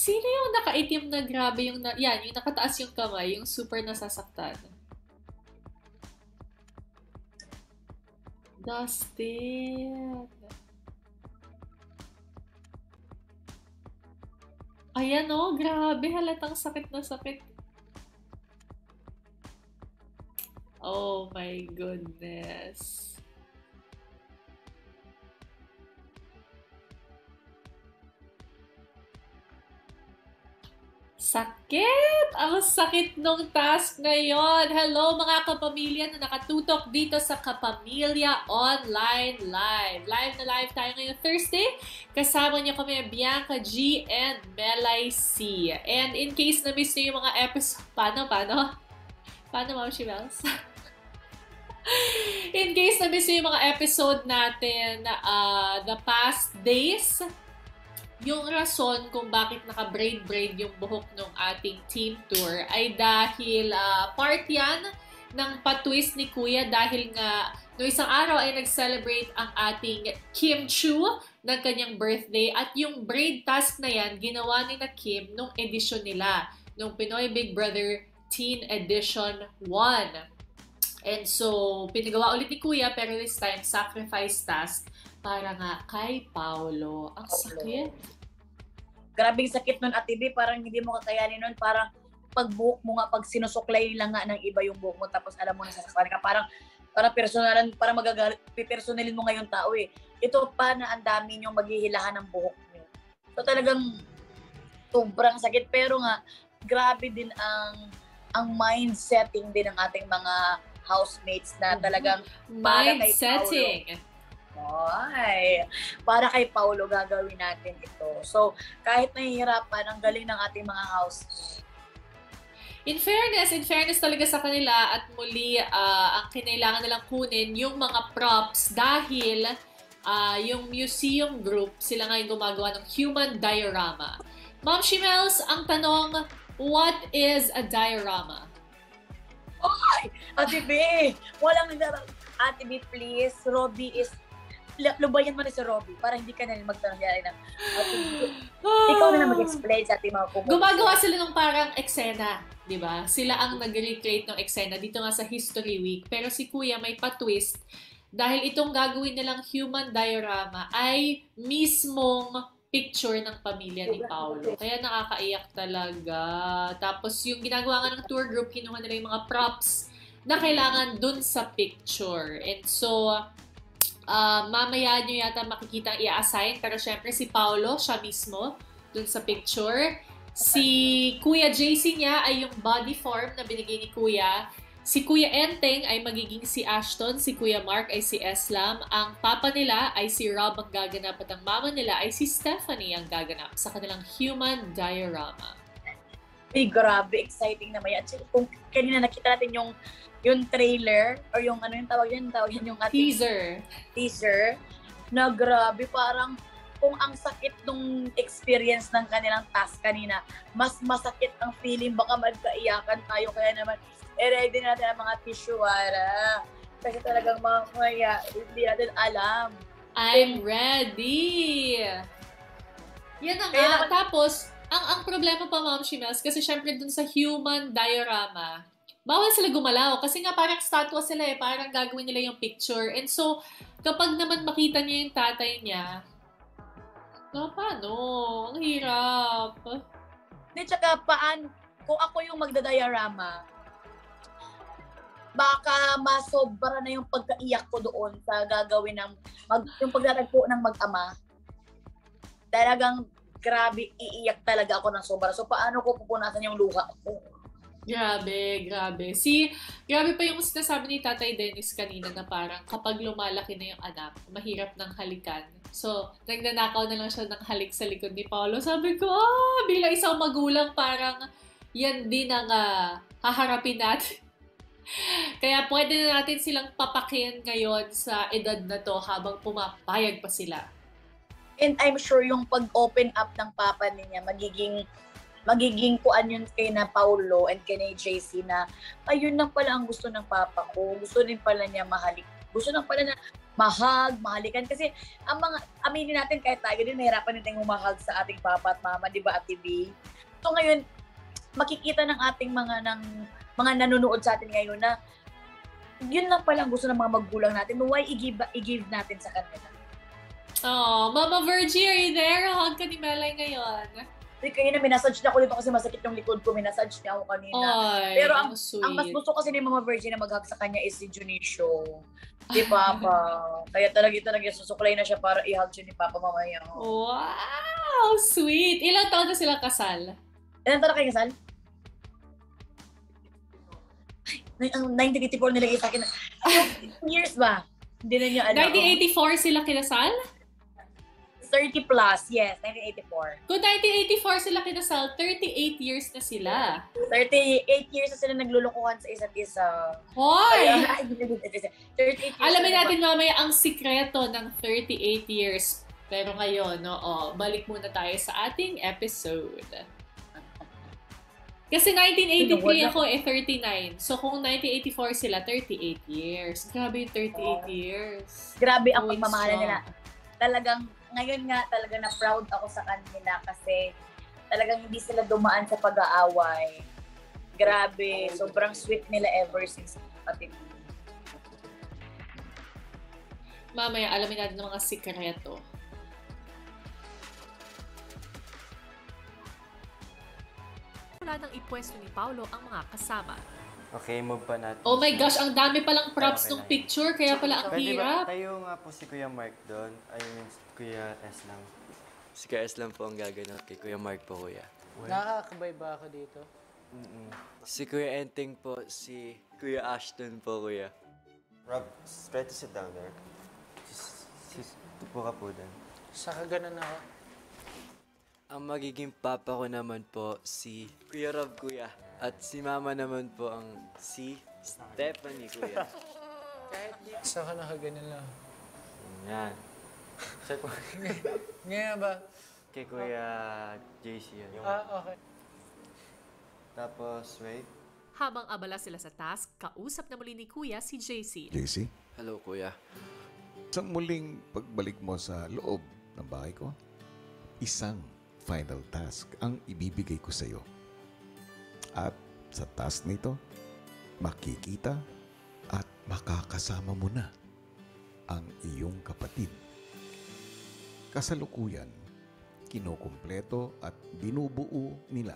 Sino yung nakaitim na grabe yung na, yan, yung nakataas yung kamay, yung super nasasaktan? Dustin. Ayan o, grabe, halatang sakit na sakit. Oh my goodness. Sakit! Ang sakit nung task ngayon. Hello mga kapamilya na nakatutok dito sa Kapamilya Online Live. Live na live tayo ngayong Thursday. Kasama niyo kami Bianca G and Melay C. And in case na miss niyo yung mga episode... Paano? Paano? Paano, Ma'am Shibels? In case na miss niyo yung mga episode natin uh, the past days, yung rason kung bakit naka-braid-braid yung buhok ng ating team tour ay dahil uh, part yan ng patwist ni Kuya dahil nga no isang araw ay nag-celebrate ang ating Kim Chu ng kanyang birthday at yung braid task na yan ginawa ni na Kim nung edisyon nila nung Pinoy Big Brother Teen Edition 1. And so, pinagawa ulit ni Kuya pero this time sacrifice task para nga kay Paolo. Ang sakit. Grabe yung sakit nun, Ate B. Parang hindi mo kakayanin nun. Parang pag buhok mo nga, pag sinusuklay lang nga ng iba yung buhok mo, tapos alam mo na sasaktan ka, parang para personalan, para magagalit, pipersonalin mo ngayong tao eh. Ito pa na ang dami niyong maghihilahan ng buhok niyo. So talagang sobrang sakit. Pero nga, grabe din ang ang mind setting din ng ating mga housemates na talagang para Mind kay. Paolo. Ay, para kay Paulo gagawin natin ito. So, kahit nahihirapan, ang galing ng ating mga house. In fairness, in fairness talaga sa kanila at muli ah, ang kinailangan nilang kunin yung mga props dahil ah, yung museum group, sila nga yung gumagawa ng human diorama. Ma'am Shimels, ang tanong, what is a diorama? Ay! Ate B! Walang. Ate B, please. Robby is... Lubayan mo na si Robby para hindi ka na rin magtanong yan ng B. Ikaw na lang mag-explain sa ating mga kumuha. Gumagawa sila ng parang eksena, di ba? Sila ang nag-recreate ng eksena dito nga sa History Week. Pero si Kuya may pa-twist dahil itong gagawin nilang human diorama ay mismong picture ng pamilya ni Paolo. Kaya nakakaiyak talaga. Tapos yung ginagawa nga ng tour group, kinuha nila yung mga props na kailangan dun sa picture. And so, ah, mamaya nyo yata makikita i-assign. Pero syempre si Paolo, siya mismo, dun sa picture. Si Kuya JC niya ay yung body form na binigay ni Kuya. Si Kuya Enteng ay magiging si Ashton, si Kuya Mark ay si Eslam, ang papa nila ay si Rob ang gaganap at ang mama nila ay si Stephanie ang gaganap sa kanilang human diorama. Ay, grabe, exciting naman yan. Kung kanina nakita natin yung yung trailer or yung ano yung tawag yan, tawag yan yung ating Teaser. teaser na grabe parang kung ang sakit nung experience ng kanilang task kanina, mas masakit ang feeling, baka magkaiyakan tayo. Kaya naman, i-ready natin ang mga tissue-ara. Kasi talagang mga kaya, hindi natin alam. I'm ready! Yan na nga. naman- Tapos, ang ang problema pa, Ma'am Shimels, kasi syempre dun sa human diorama, bawal sila gumalaw. Kasi nga parang statwa sila eh. Parang gagawin nila yung picture. And so, kapag naman makita niya yung tatay niya, na paano? Ang hirap. Hindi, tsaka paan, kung ako yung magdadiorama, baka masobra na yung pagkaiyak ko doon sa gagawin ng, mag, yung pagdadagpo ng mag-ama. Talagang grabe, iiyak talaga ako ng sobra. So, paano ko pupunasan yung luha ko? Grabe, grabe. Si, grabe pa yung sinasabi ni Tatay Dennis kanina na parang kapag lumalaki na yung anak, mahirap ng halikan. So, nagnanakaw na lang siya ng halik sa likod ni Paolo. Sabi ko, ah, bilang isang magulang, parang yan din ang ah, haharapin natin. Kaya pwede na natin silang papakin ngayon sa edad na to habang pumapayag pa sila. And I'm sure yung pag-open up ng papa niya, magiging magiging kuan yun kay na Paulo and kay na JC na ayun lang pala ang gusto ng papa ko. Gusto din pala niya mahalik. Gusto lang pala na mahag, mahalikan. Kasi ang mga, aminin natin kahit tayo din, nahirapan din tayong sa ating papa at mama, di ba, Ate B? So ngayon, makikita ng ating mga ng mga nanonood sa atin ngayon na yun lang pala ang gusto ng mga magulang natin. Why i-give, i-give natin sa kanila? Oh, Mama Virgie, are you there? Hug ka ni Melay ngayon. Hindi kayo na minasage na ako dito kasi masakit yung likod ko. Minasage niya ako kanina. Ay, Pero ang, ang sweet. ang mas gusto kasi ni Mama Virgin na mag-hug sa kanya is si Junicio. Di Papa. Kaya talaga talaga susuklay na siya para i-hug siya ni Papa mamaya. Wow! Sweet! Ilang taon na sila kasal? Ilan taon na kayo kasal? Ay, ang 1984 nilagay sa akin. years ba? Hindi na niya alam. 1984 sila kinasal? 30 plus, yes. 1984. Kung 1984 sila kinasal, 38 years na sila. 38 years na sila naglulukuhan sa isa't isa. Hoy! Kaya, ay, 38 years Alamin na- natin mamaya ang sikreto ng 38 years. Pero ngayon, oo, balik muna tayo sa ating episode. Kasi 1983 ako eh, 39. So kung 1984 sila, 38 years. Grabe yung 38 years. Grabe ang pagmamahala nila. Talagang, ngayon nga talaga na proud ako sa kanila kasi talagang hindi sila dumaan sa pag-aaway. Grabe, sobrang sweet nila ever since pati Mamaya, alamin natin ang mga sikreto. Wala nang ipwesto ni Paulo ang mga kasama. Okay, move pa natin. Oh my gosh, ang dami palang props Okay ng lang. picture, kaya pala ang Pwede hirap. ba tayo nga po si Kuya Mark doon? Ay, yung Kuya S lang. Si Kuya S lang po ang gaganap kay Kuya Mark po, Kuya. Nakakabay ba ako dito? Mm-mm. Si Kuya Enteng po, si Kuya Ashton po, Kuya. Rob, try to sit down there. Just Si Tupo ka po din. Sa kaganan ako. Ang magiging papa ko naman po si Kuya Rob Kuya. At si mama naman po ang si Stephanie Kuya. Kahit di. Sa ka nakaganan lang. Yan. Sa po. Ngayon ba? Kay Kuya JC yan. Ah, okay. Tapos, wait. Habang abala sila sa task, kausap na muli ni Kuya si JC. JC, Hello Kuya. sa muling pagbalik mo sa loob ng bahay ko, isang final task ang ibibigay ko sa iyo. At sa task nito, makikita at makakasama mo na ang iyong kapatid. Kasalukuyan, kinukumpleto at binubuo nila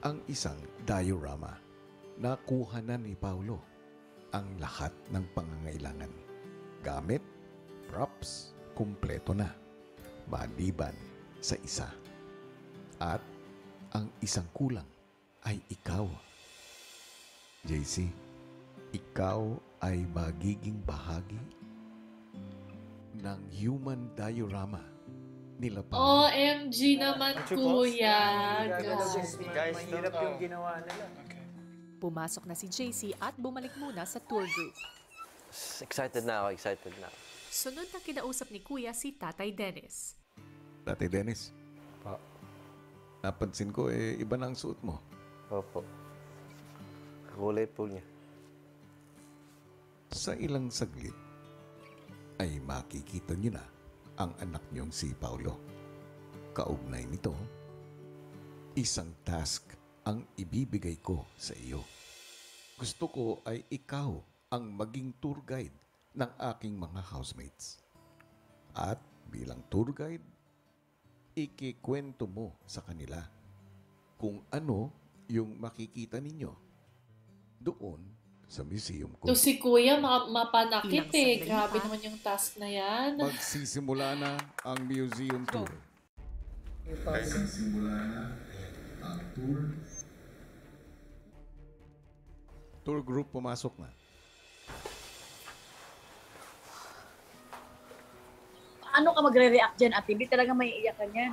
ang isang diorama na kuha na ni Paulo ang lahat ng pangangailangan. Gamit, props, kumpleto na. Maliban sa isa. At ang isang kulang ay ikaw. JC, ikaw ay magiging bahagi ng human diorama nila Paulo. OMG naman, kuya. Guys, mahirap yung ginawa nila. Pumasok na si JC at bumalik muna sa tour group. Excited na ako, excited na. Sunod na kinausap ni Kuya si Tatay Dennis. Dati Dennis, Pa. napansin ko eh, iba na ang suot mo. Opo. Kulay po niya. Sa ilang saglit, ay makikita niyo na ang anak niyong si Paulo. Kaugnay nito, isang task ang ibibigay ko sa iyo. Gusto ko ay ikaw ang maging tour guide ng aking mga housemates. At bilang tour guide, ikikwento mo sa kanila kung ano yung makikita ninyo doon sa museum ko. To si kuya, ma- mapanakit eh. Grabe naman yung task na yan. Magsisimula na ang museum tour. Magsisimula na ang tour. Tour group pumasok na. Ano ka magre-react dyan at hindi talaga may iiyakan yan.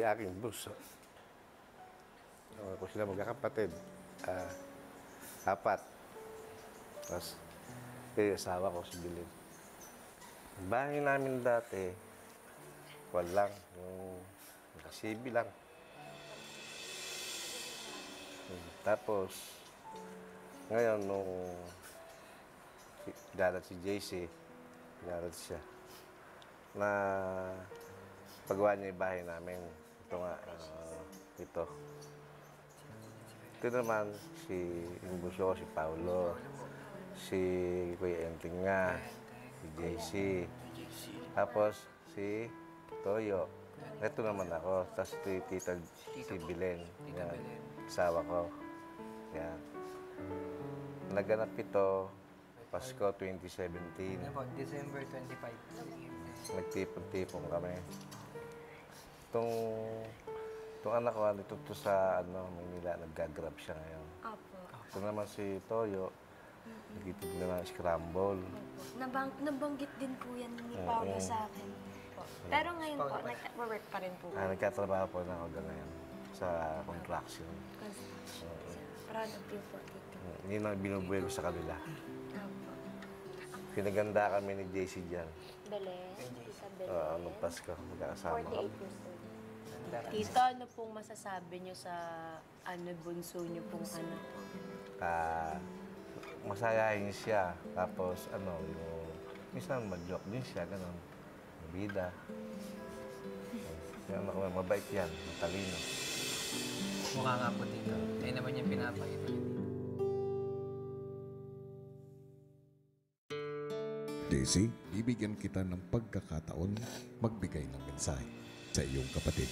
Yung aking bulso. Ako sila magkakapatid. Ah, apat. Tapos, yung asawa ko si Bilin. Bahay namin dati, walang, yung nakasibi lang. Hmm, Tapos, ngayon, nung si- dalat si JC, dalat siya, na pagawa niya yung bahay namin. Ito nga, ah, ito. Ito naman, si ko, si Paulo, si Kuya Enting nga, si JC, tapos si Toyo. Ito naman ako, tapos ito yung tita, si Bilen, yan, asawa ko. Yan. Naganap ito, Pasko 2017. Ano po, December 25. Nagtipon-tipon kami. Itong, itong anak ko, dito to sa ano, Manila, nagga-grab siya ngayon. Apo. Ito naman si Toyo, nagtitignan ng scramble. Nabang, nabanggit din po yan ni. Paolo sa akin. Pero ngayon po, nag-work pa rin po. Ah, nagkatrabaho po na ako ngayon sa construction. Oo. Proud of you po, Tito. Mm, Yun ang binubuhay ko sa kanila. Apo. Pinaganda kami ni JC dyan. Belen, Tita Belen. Uh, nung Pasko, magkakasama 48 kami. years old. Tito, ano pong masasabi nyo sa ano bunso nyo pong ano po? Ah, masayahin siya. Tapos ano, yung Minsan mag-joke din siya, ganun. Bida. Yan ako, mabait yan, matalino. Mukha nga po dito. Ayun naman yung pinapakita niyo. JC, bibigyan kita ng pagkakataon magbigay ng mensahe sa iyong kapatid.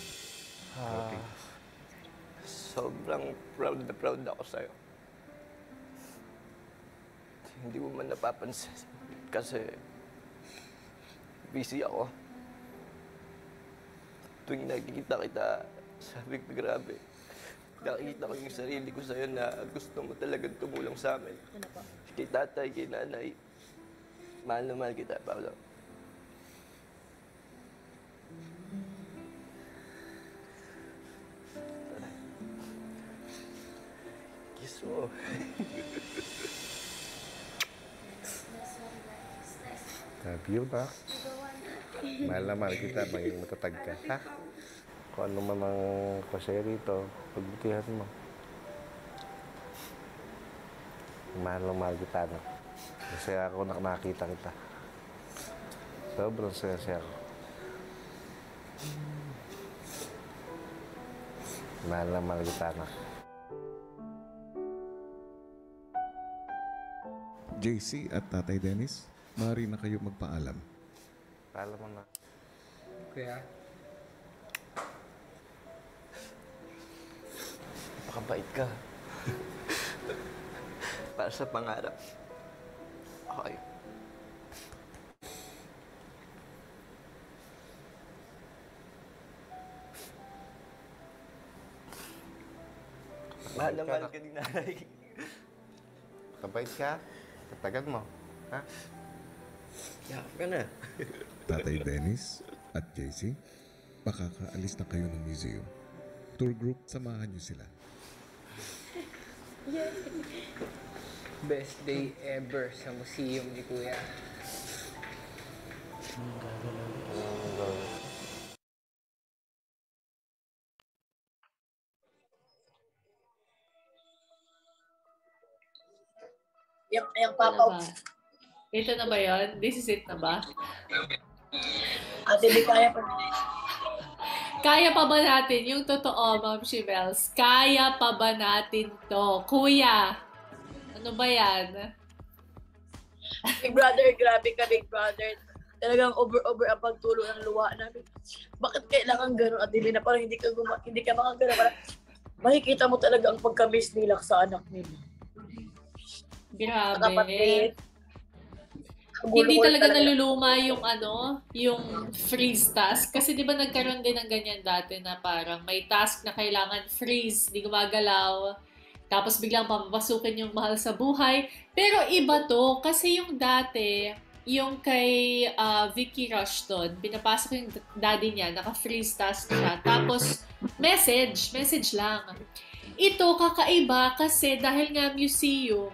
Sobrang proud na proud ako sa'yo. Hindi mo man napapansin kasi busy ako. Tuwing nakikita kita, sabi ko grabe. Nakikita ko yung sarili ko sa'yo na gusto mo talagang tumulong sa amin. Kay tatay, kay nanay. Mahal na mahal kita, Paolo. Mo. Love you, ba? Mahal na mahal kita, maging matatag ka, ha? Kung ano man ang pasaya rito, pagbutihan mo. Mahal na mahal kita, no? Masaya ako na nakita kita. Sobrang saya-saya ako. Mahal na mahal kita, no? JC at Tatay Dennis, maaari na kayo magpaalam. Paalam mo na. Kuya, Napakabait ka. Para sa pangarap. Okay. Mahal na mahal ka ni nanay. Kabait ka, tatagan mo, ha? Yakap ka na. Tatay Dennis at JC, makakaalis na kayo ng museum. Tour group, samahan niyo sila. best day ever sa museum ni Kuya. Yung, yung papa, ba? Ito na ba yun? This is it na ba? ate, di kaya pa. Kaya pa ba natin yung totoo, Ma'am Shibels? Kaya pa ba natin to? Kuya, ano ba yan? Big brother, grabe ka, big brother. Talagang over-over ang pagtulo ng luha namin. Bakit kailangan gano'n at na parang hindi ka guma- hindi ka makagana parang makikita mo talaga ang pagka-miss nila sa anak nila. Grabe. Kapatid. Hindi gulo-gulo talaga naluluma yung ano, yung freeze task. Kasi di ba nagkaroon din ng ganyan dati na parang may task na kailangan freeze, di gumagalaw. Tapos biglang papapasukin yung mahal sa buhay. Pero iba to, kasi yung dati, yung kay ah, Vicky Rushton, pinapasok yung daddy niya, naka-freeze task siya. Tapos, message, message lang. Ito, kakaiba kasi dahil nga museum,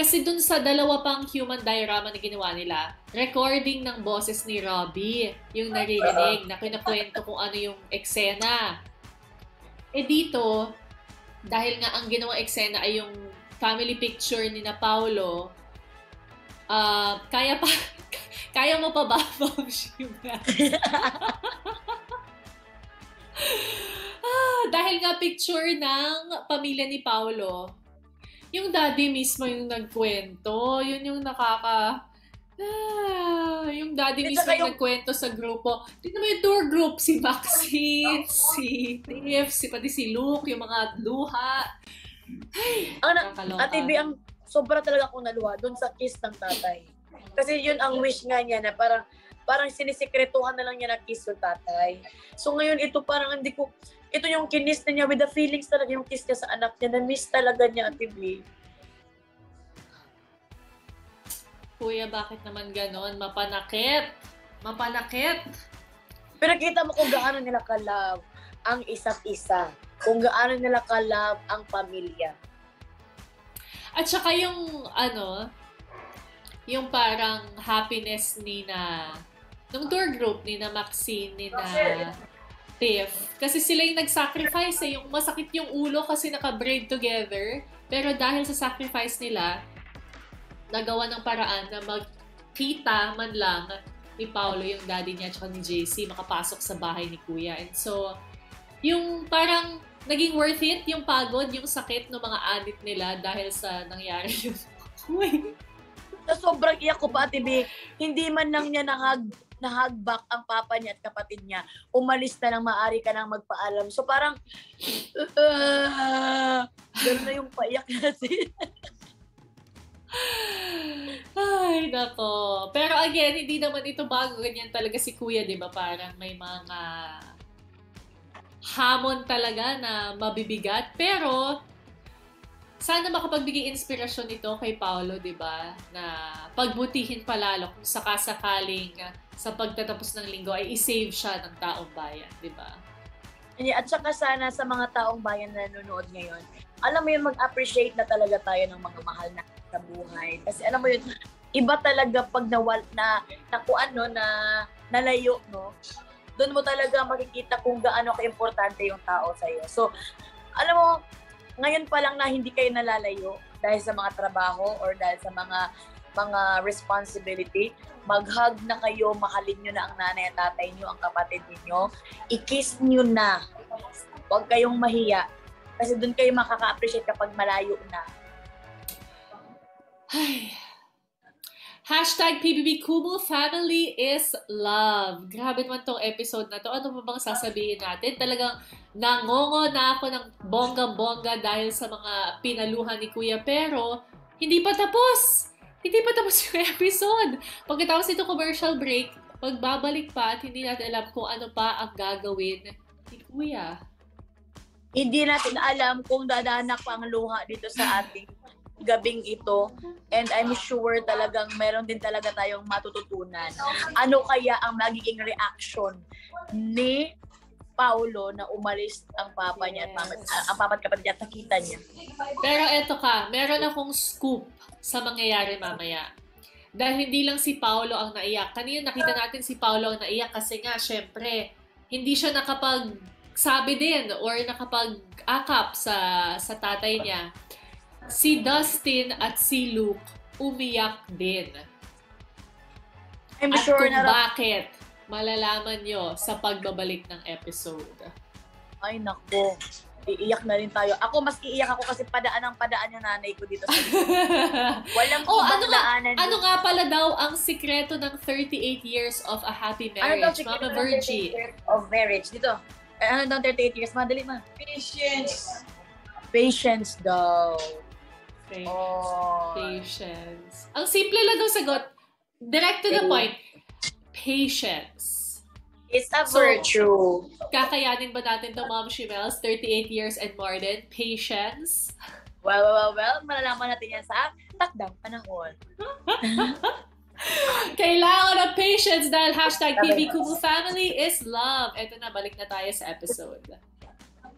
kasi dun sa dalawa pang human diorama na ginawa nila, recording ng boses ni Robbie, yung naririnig, na kinakwento kung ano yung eksena. Eh dito, dahil nga ang ginawang eksena ay yung family picture ni na Paolo, ah kaya pa, kaya mo pa ba, Shima? ah, dahil nga picture ng pamilya ni Paolo, yung daddy mismo yung nagkwento. Yun yung nakaka... Ah, yung daddy mismo yung yung- nagkwento sa grupo. Tignan mo yung tour group. Si Maxine, si Tiff, si pati si Luke, yung mga luha. Ang na, Nakakaloka. Ate B, ang sobra talaga akong naluha doon sa kiss ng tatay. Kasi yun ang wish nga niya na parang parang sinisikretuhan na lang niya na kiss yung tatay. So ngayon ito parang hindi ko, ito yung kinis na niya with the feelings talaga yung kiss niya sa anak niya. Na-miss talaga niya, Ate B. Kuya, bakit naman ganon? Mapanakit. Mapanakit. Pero kita mo kung gaano nila ka-love ang isa't isa. Kung gaano nila ka-love ang pamilya. At saka yung, ano, yung parang happiness ni na, nung tour group ni na Maxine, ni na Tiff. Kasi sila yung nag-sacrifice eh. Yung masakit yung ulo kasi naka-braid together. Pero dahil sa sacrifice nila, nagawa ng paraan na mag makita man lang ni Paolo yung daddy niya at ni JC makapasok sa bahay ni Kuya. And so, yung parang naging worth it yung pagod, yung sakit ng mga anit nila dahil sa nangyari yun. Sa sobrang iyak ko pa, Ate hindi man lang niya nahag, nahag back ang papa niya at kapatid niya. Umalis na lang, maaari ka nang magpaalam. So parang, uh, gano'n na yung paiyak natin. Ay, nako. Pero again, hindi naman ito bago. Ganyan talaga si Kuya, di ba? Parang may mga hamon talaga na mabibigat. Pero, sana makapagbigay inspirasyon ito kay Paolo, di ba? Na pagbutihin palalo kung sakasakaling sa pagtatapos ng linggo ay isave siya ng taong bayan, di ba? At saka sana sa mga taong bayan na nanonood ngayon, alam mo yun, mag-appreciate na talaga tayo ng mga mahal na sa buhay. Kasi alam mo yun, iba talaga pag nawal na, na kung ano, na nalayo, no? Doon mo talaga makikita kung gaano ka-importante yung tao sa'yo. So, alam mo, ngayon pa lang na hindi kayo nalalayo dahil sa mga trabaho or dahil sa mga mga responsibility, mag-hug na kayo, mahalin nyo na ang nanay at tatay nyo, ang kapatid ninyo, i-kiss nyo na. Huwag kayong mahiya. Kasi doon kayo makaka-appreciate kapag malayo na. Ay. Hashtag PBB Kumu Family is Love. Grabe naman tong episode na to. Ano pa bang sasabihin natin? Talagang nangongo na ako ng bonggang-bongga dahil sa mga pinaluhan ni Kuya. Pero, hindi pa tapos! Hindi pa tapos yung episode. Pagkatapos ito commercial break, magbabalik pa at hindi natin alam kung ano pa ang gagawin ni Kuya. Hindi natin alam kung dadanak pa ang luha dito sa ating gabing ito. And I'm sure talagang meron din talaga tayong matututunan. Ano kaya ang magiging reaction ni Paulo na umalis ang papa niya at mama, ang papa at kapatid niya at nakita niya. Pero eto ka, meron akong scoop sa mangyayari mamaya. Dahil hindi lang si Paolo ang naiyak. Kanina nakita natin si Paolo ang naiyak kasi nga, syempre, hindi siya nakapag sabi din or nakapag-akap sa, sa tatay niya. Si Dustin at si Luke umiyak din. I'm at sure kung na bakit, malalaman nyo sa pagbabalik ng episode. Ay, nako. Iiyak na rin tayo. Ako, mas iiyak ako kasi padaan ang padaan yung nanay ko dito sa Walang Oh, ano nga, daanan. ano nga pala daw ang sikreto ng 38 years of a happy Ano daw marriage, sikreto Mama ng Virgie? 38 years Of marriage. Dito. Eh, Ano daw 38 years? Madali ma. Patience. Patience daw. Oh. Patience. Ang simple lang ng sagot. Direct to the point. Patience. It's a So, virtue. Kakayanin ba natin to Mom Shimels? 38 years and more than patience? Well, well, well, well. Malalaman natin yan sa takdang panahon. Kailangan ng patience dahil hashtag PB Kumu Family is love. Ito na, balik na tayo sa episode.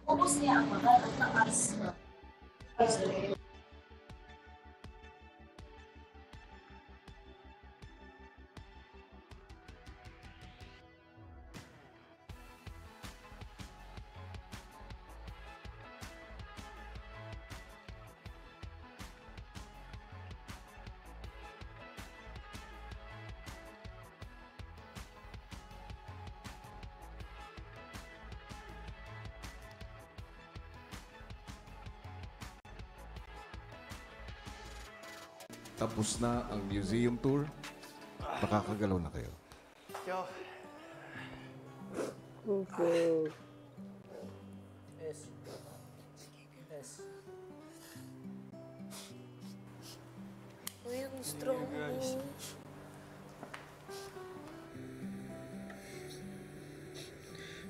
Ubus niya ang mahal at taas. Tapos na ang museum tour. Makakagalaw na kayo. Yo. Okay. Yes. Yes. Uy, ang strong mo.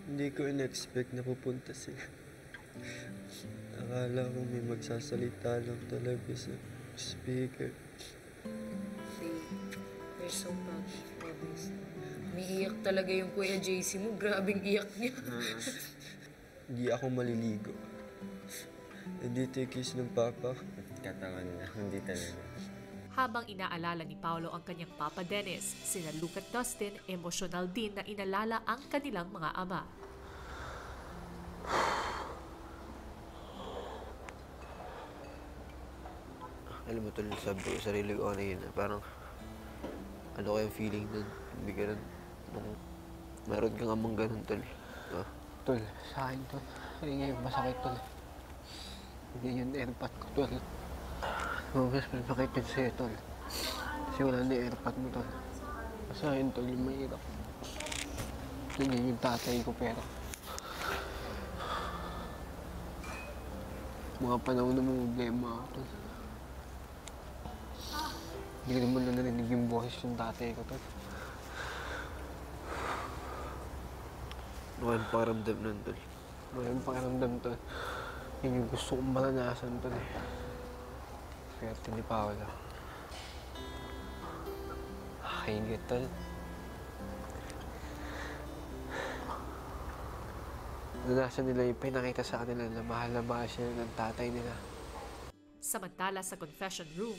Hindi ko in-expect na pupunta sila. Akala ko may magsasalita lang talaga sa speaker. You're so proud, promise. Umiiyak talaga yung Kuya JC mo. Grabing iyak niya. Hindi ako maliligo. Yung kiss ng papa. Katawan na, hindi talaga. Habang inaalala ni Paolo ang kanyang Papa Dennis, sina Luke at Dustin, emosyonal din na inalala ang kanilang mga ama. Alam mo tol, sabi ko sa sarili ko kanina, parang ano kayang feeling nun? Hindi ganun. Nung meron kang amang ganun, tol. Ah. Tol, sa akin, tol. Ay, ngayon, masakit, tol. Hindi yun airpot ko, tol. Oh, mas masakit yun sa'yo, tol. Kasi wala na airpot mo, tol. Sa akin, tol, yung mahirap. Tingin yung tatay ko, pero... Mga panahon na may problema ako, tol. Hindi naman na narinig yung boses yung tatay ko, tol. Ano kayang pakiramdam nun, tol? Wala yung pakiramdam, tol. Yun yung gusto kong maranasan, tol. eh. Swerte ni Paolo. Nakakaingit, tol. Naranasan nila yung pinakita sa kanila na mahal na mahal sila ng tatay nila. Samantala sa confession room,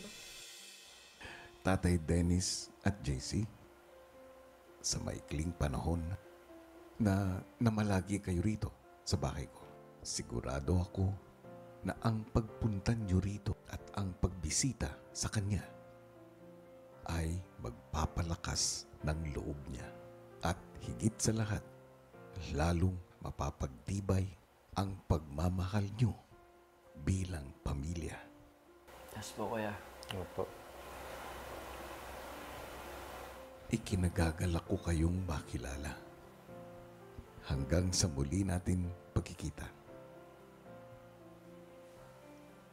Tatay Dennis at JC, sa maikling panahon na namalagi kayo rito sa bahay ko, sigurado ako na ang pagpunta niyo rito at ang pagbisita sa kanya ay magpapalakas ng loob niya. At higit sa lahat, lalong mapapagtibay ang pagmamahal niyo bilang pamilya. Yes po, kuya. Opo. Ikinagagalak ko kayong makilala. Hanggang sa muli natin pagkikita.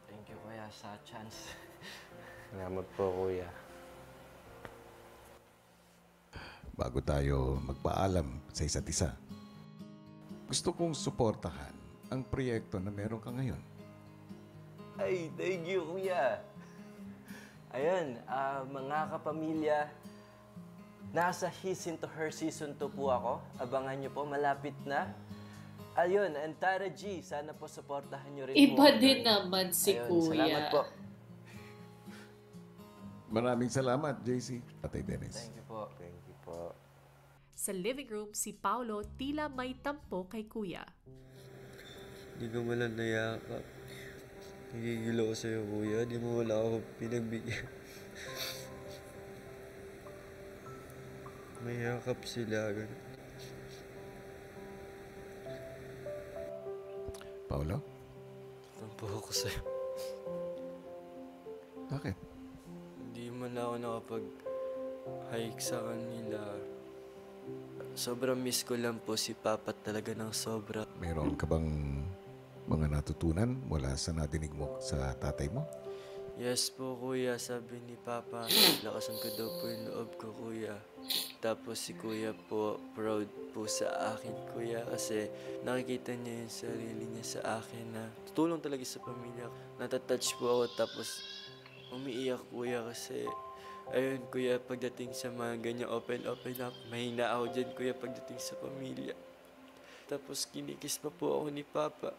Thank you, kuya, sa chance. Salamat po, kuya. Bago tayo magpaalam sa isa't isa, gusto kong suportahan ang proyekto na meron ka ngayon. Ay, thank you, kuya. Ayun, ah, mga kapamilya, nasa His Into Her Season 2 po ako. Abangan nyo po, malapit na. Ayun, and Tara G, sana po supportahan nyo rin Iba po. din naman si Ayun, Kuya. Salamat po. Maraming salamat, JC. Tatay Dennis. Thank you po. Thank you po. sa living room si Paulo tila may tampo kay Kuya. Hindi ka lang nayakap. Nagigil ako sa'yo, kuya. Di mo wala ako pinagbigyan. May yakap sila. ganun. Paolo, Tampo ako sa'yo. bakit? Hindi man ako nakapag-hike sa kanila. Sobrang miss ko lang po si Papa talaga ng sobra. Meron ka bang mga natutunan mula sa nadinig mo sa tatay mo? Yes po, kuya. Sabi ni Papa, lakasan ko daw po yung loob ko, kuya. Tapos si kuya po, proud po sa akin, kuya. Kasi nakikita niya yung sarili niya sa akin na tutulong talaga sa pamilya. Natatouch po ako tapos umiiyak, kuya. Kasi, ayun, kuya, pagdating sa mga ganyan open, open up, mahina ako dyan, kuya, pagdating sa pamilya. Tapos kinikis pa po ako ni Papa.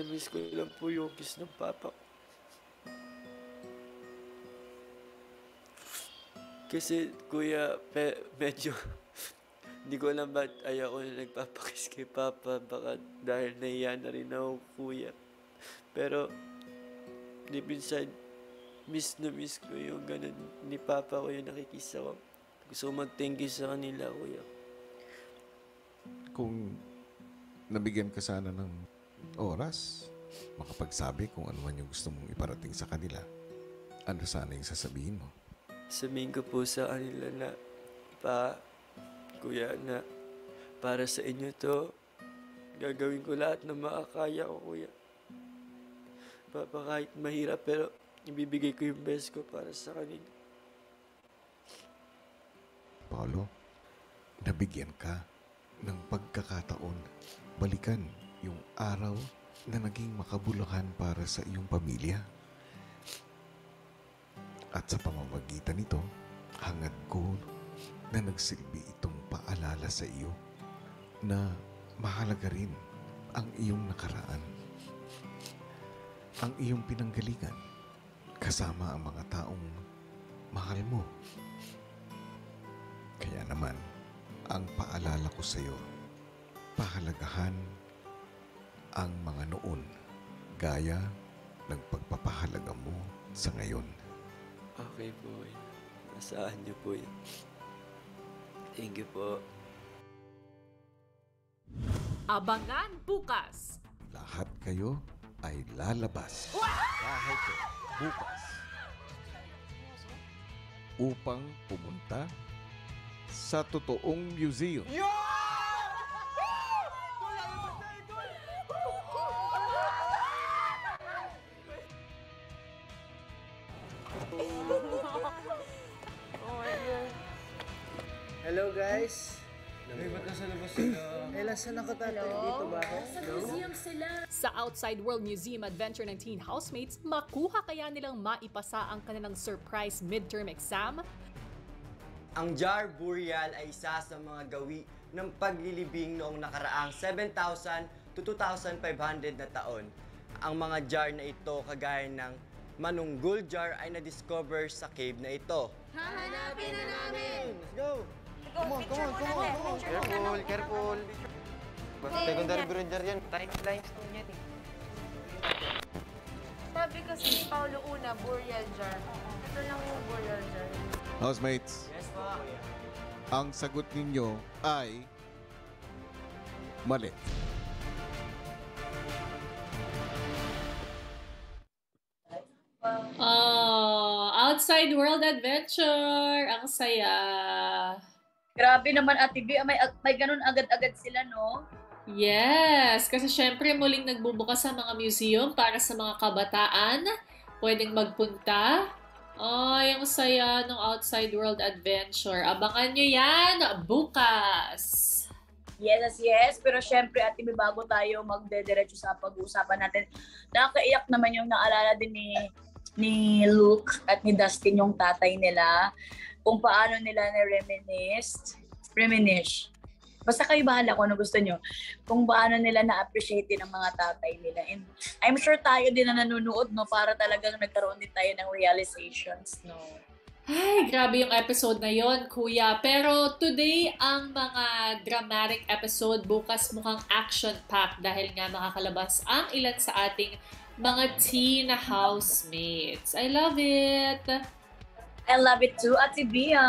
Namiss ko lang po yung kiss ng Papa Kasi kuya, pe, medyo hindi ko alam ba't ayaw ko na nagpapakiss kay Papa. Baka dahil nahiya na rin ako kuya. Pero deep inside, miss na miss ko yung ganun ni Papa ko yung nakikisa ko. Gusto ko mag-thank you sa kanila, kuya. Kung nabigyan ka sana ng oras, makapagsabi kung ano man yung gusto mong iparating sa kanila, ano sana yung sasabihin mo? Sabihin ko po sa kanila na, pa, kuya, na para sa inyo to, gagawin ko lahat na makakaya ko, kuya. Papa, kahit mahirap, pero ibibigay ko yung best ko para sa kanila. Paolo, nabigyan ka ng pagkakataon balikan yung araw na naging makabuluhan para sa iyong pamilya. At sa pamamagitan nito, hangad ko na nagsilbi itong paalala sa iyo na mahalaga rin ang iyong nakaraan. Ang iyong pinanggalingan kasama ang mga taong mahal mo. Kaya naman, ang paalala ko sa iyo, pahalagahan ang mga noon gaya ng pagpapahalaga mo sa ngayon. Okay po, kuya. Asahan niyo po yun. Thank you po. Abangan bukas. Lahat kayo ay lalabas. Bahay ko bukas. Upang pumunta sa totoong museum. Oh Hello guys. Uy, ba't nasa labas sila? Eh, lasa na ko tatay. Dito ba ako? sila. Sa Outside World Museum Adventure ng teen housemates, makuha kaya nilang maipasa ang kanilang surprise midterm exam? Ang jar burial ay isa sa mga gawi ng paglilibing noong nakaraang 7,000 to 2,500 na taon. Ang mga jar na ito, kagaya ng manunggul jar, ay na-discover sa cave na ito. Hahanapin na namin! Let's go! Come on, come on, come on, come on. Careful, careful. Basta secondary bridger yan. Time, limestone yan eh. Sabi kasi ni Paulo una, burial jar. Ito lang yung burial jar. Housemates, Yes po. ang sagot ninyo ay mali. Oh, Outside World Adventure. Ang saya. Grabe naman, Ate B. May, may ganun agad-agad sila, no? Yes, kasi syempre muling nagbubukas sa mga museum para sa mga kabataan. Pwedeng magpunta. Ay, ang saya ng Outside World Adventure. Abangan nyo yan bukas. Yes, yes. Pero syempre, Ate B, bago tayo magdediretso sa pag-uusapan natin, nakakaiyak naman yung naalala din ni ni Luke at ni Dustin yung tatay nila kung paano nila na-reminisce, reminisce. Basta kayo bahala kung ano gusto nyo. Kung paano nila na-appreciate din ang mga tatay nila. And I'm sure tayo din na nanonood, no? Para talagang nagkaroon din tayo ng realizations, no? Ay, grabe yung episode na yon, kuya. Pero today, ang mga dramatic episode, bukas mukhang action-packed dahil nga makakalabas ang ilan sa ating mga teen housemates. I love it! I love it too, Ate Bia.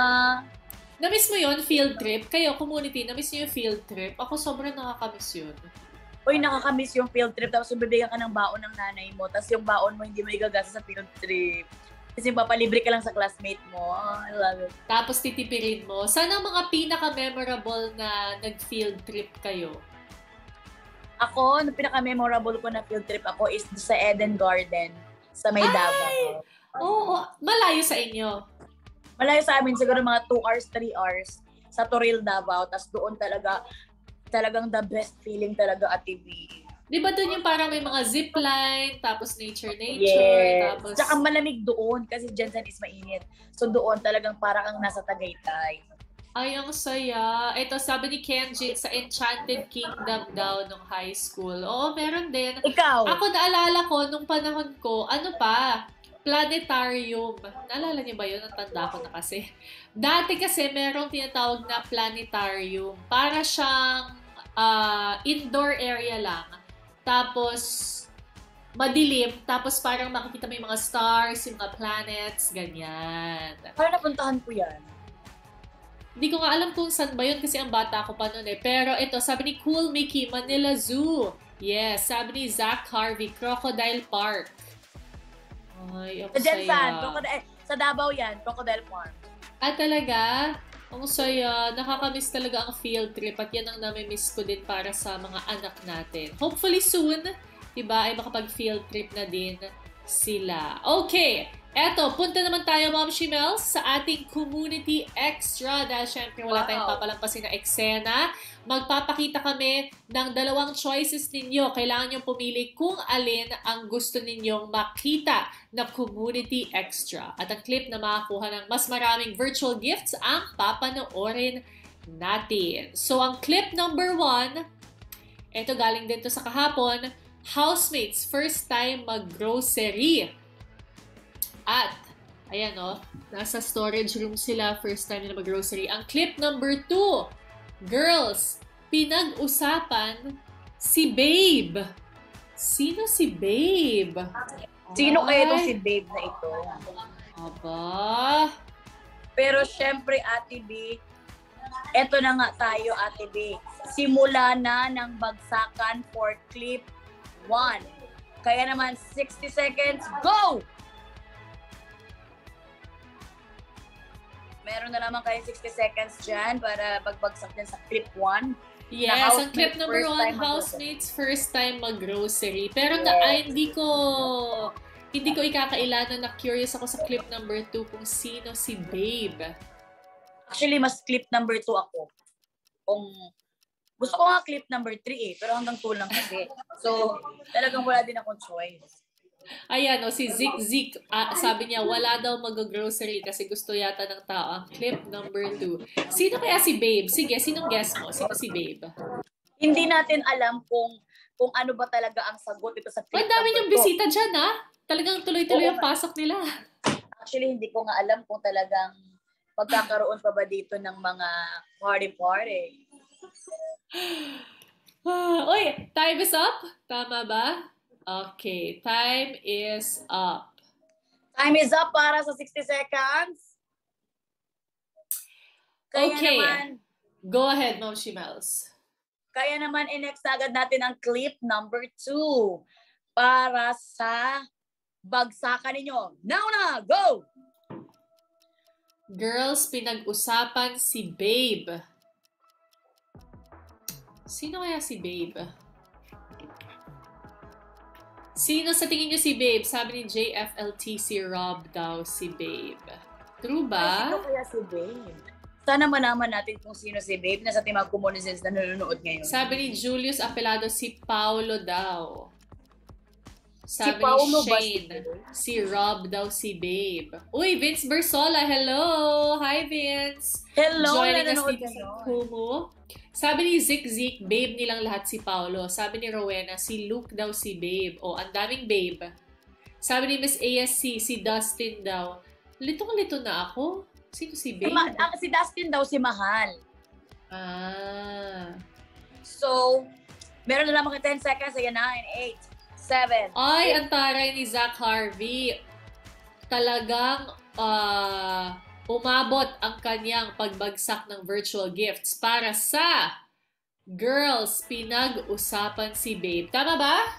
Namiss mo yon field trip? Kayo, community, namiss niyo yung field trip? Ako sobrang nakakamiss yun. Uy, nakakamiss yung field trip, tapos bibigyan ka ng baon ng nanay mo, tapos yung baon mo hindi mo igagasa sa field trip. Kasi papalibre ka lang sa classmate mo. Oh, I love it. Tapos titipirin mo. Sana mga pinaka-memorable na nag-field trip kayo? Ako, ang pinaka-memorable ko na field trip ako is sa Eden Garden sa May Davao. Oo, oh, malayo sa inyo. Malayo sa amin, siguro mga 2 hours, 3 hours sa Toril, Davao. Tapos doon talaga, talagang the best feeling talaga at TV. Di ba doon yung parang may mga zipline, tapos nature-nature, Yes. tapos... Tsaka malamig doon kasi Jensen is mainit. So doon talagang parang kang nasa Tagaytay. Ay, ang saya. Ito, sabi ni Kenji, sa Enchanted Kingdom daw nung high school. Oo, meron din. Ikaw? Ako naalala ko, nung panahon ko, ano pa, planetarium. Naalala niyo ba yun? Ang tanda ko na kasi. Dati kasi merong tinatawag na planetarium. Para siyang ah, indoor area lang. Tapos, madilim. Tapos parang makikita mo yung mga stars, yung mga planets, ganyan. Parang napuntahan ko yan. Hindi ko nga alam kung saan ba yun kasi ang bata ko pa noon eh. Pero ito, sabi ni Cool Mickey, Manila Zoo. Yes, sabi ni Zach Harvey, Crocodile Park. Ay, ang Sa Jensen, saya. Crocodile, eh, sa Davao yan, Crocodile Farm. Ah, talaga? Ang saya. Nakakamiss talaga ang field trip at yan ang nami-miss ko din para sa mga anak natin. Hopefully soon, diba, ay makapag-field trip na din sila. Okay, eto, punta naman tayo, Mom Shimel, sa ating Community Extra dahil syempre wala tayong Wow. papalampasin na eksena. Magpapakita kami ng dalawang choices ninyo. Kailangan nyo pumili kung alin ang gusto ninyong makita na Community Extra. At ang clip na makakuha ng mas maraming virtual gifts ang papanoorin natin. So, ang clip number one, ito galing din to sa kahapon, housemates first time mag-grocery. At, ayan o, nasa storage room sila, first time nila mag-grocery. Ang clip number two, girls, pinag-usapan si Babe. Sino si Babe? Sino kaya itong si Babe na ito? Aba. Pero syempre, Ate B, eto na nga tayo, Ate B. Simula na ng bagsakan for clip 1. Kaya naman, 60 seconds, go! Meron na naman kayo 60 seconds dyan para pagbagsak dyan sa clip 1. Yes, ang clip number one, housemates first time mag-grocery. Pero na, ay, hindi ko hindi ko ikakailanan na curious ako sa clip number two kung sino si Babe. Actually, mas clip number 2 ako. Kung gusto ko nga clip number 3 eh, pero hanggang 2 lang kasi. So, talagang wala din akong choice. Ayan, o si Zik Zik, ah, sabi niya wala daw mag-grocery kasi gusto yata ng tao ang clip number 2. Sino kaya si Babe? Sige, sinong guess mo? Sino si Babe? Hindi natin alam kung kung ano ba talaga ang sagot ito sa clip Ang dami niyong bisita dyan, ha? Talagang tuloy-tuloy ang pasok nila. Actually, hindi ko nga alam kung talagang magkakaroon pa ba dito ng mga party-party. Ah, Uy, time is up? Tama ba? Okay, time is up. Time is up para sa 60 seconds. Kaya okay. naman, Go ahead, Ma'am Shimels. kaya naman i-next agad natin ang clip number 2 para sa bagsakan ninyo. Now na, go! Girls, pinag-usapan si Babe. Sino kaya si Babe? Sino sa tingin niyo si Babe? Sabi ni JFLT si Rob daw si Babe. True Ay, ba? sino kaya si Babe? Sana malaman natin kung sino si Babe na sa Timag Comunizens na nanonood ngayon. Sabi ni Julius Apelado si Paulo daw. Sabi Paulo ni ba Shane, si Rob daw si Babe. Uy, Vince Bersola, hello! Hi, Vince! Hello, Joining us dito sa. Kumu. Sabi ni Zik Zik, Babe nilang lahat si Paulo. Sabi ni Rowena, si Luke daw si Babe. O, ang daming Babe. Sabi ni Miss ASC, si Dustin daw. Litong-lito na ako. Sino si Si, Babe? Ma- ang- si Dustin daw si Mahal. Ah. So, meron na lamang 10 seconds. Ayan na, 9, 8, 7. Ay, ang taray ni Zach Harvey. Talagang ah, umabot ang kanyang pagbagsak ng virtual gifts para sa Girls Pinag-usapan si Babe. Tama ba?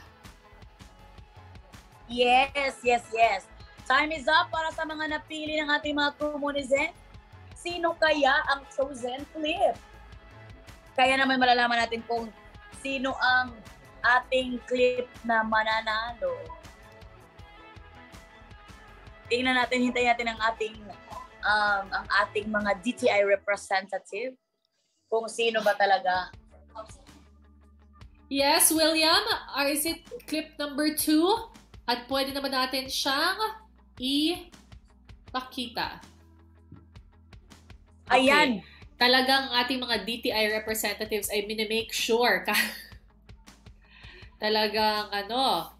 Yes, yes, yes. Time is up para sa mga napili ng ating mga Comunizen. Sino kaya ang chosen clip? Kaya naman malalaman natin kung sino ang ating clip na mananalo. Tingnan natin, hintayin natin ang ating um, ang ating mga DTI representative kung sino ba talaga Yes, William. Or is it clip number two? At pwede naman natin siyang ipakita. Ayan. Talagang ating mga DTI representatives ay minimake sure ka. Talagang ano.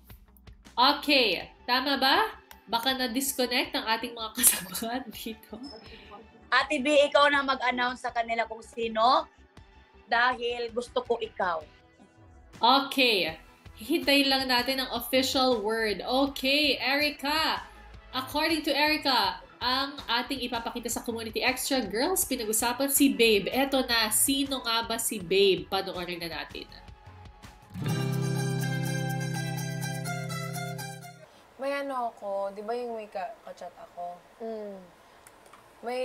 Okay. Tama ba? Baka na-disconnect ang ating mga kasamahan dito. Ate B, ikaw na mag-announce sa kanila kung sino dahil gusto ko ikaw. Okay. Hintayin lang natin ang official word. Okay, Erica. According to Erica, ang ating ipapakita sa Community Extra Girls, pinag-usapan si Babe. Eto na, sino nga ba si Babe? Panoorin na natin. May ano ako, di ba yung may ka- ka-chat ako? Mm. May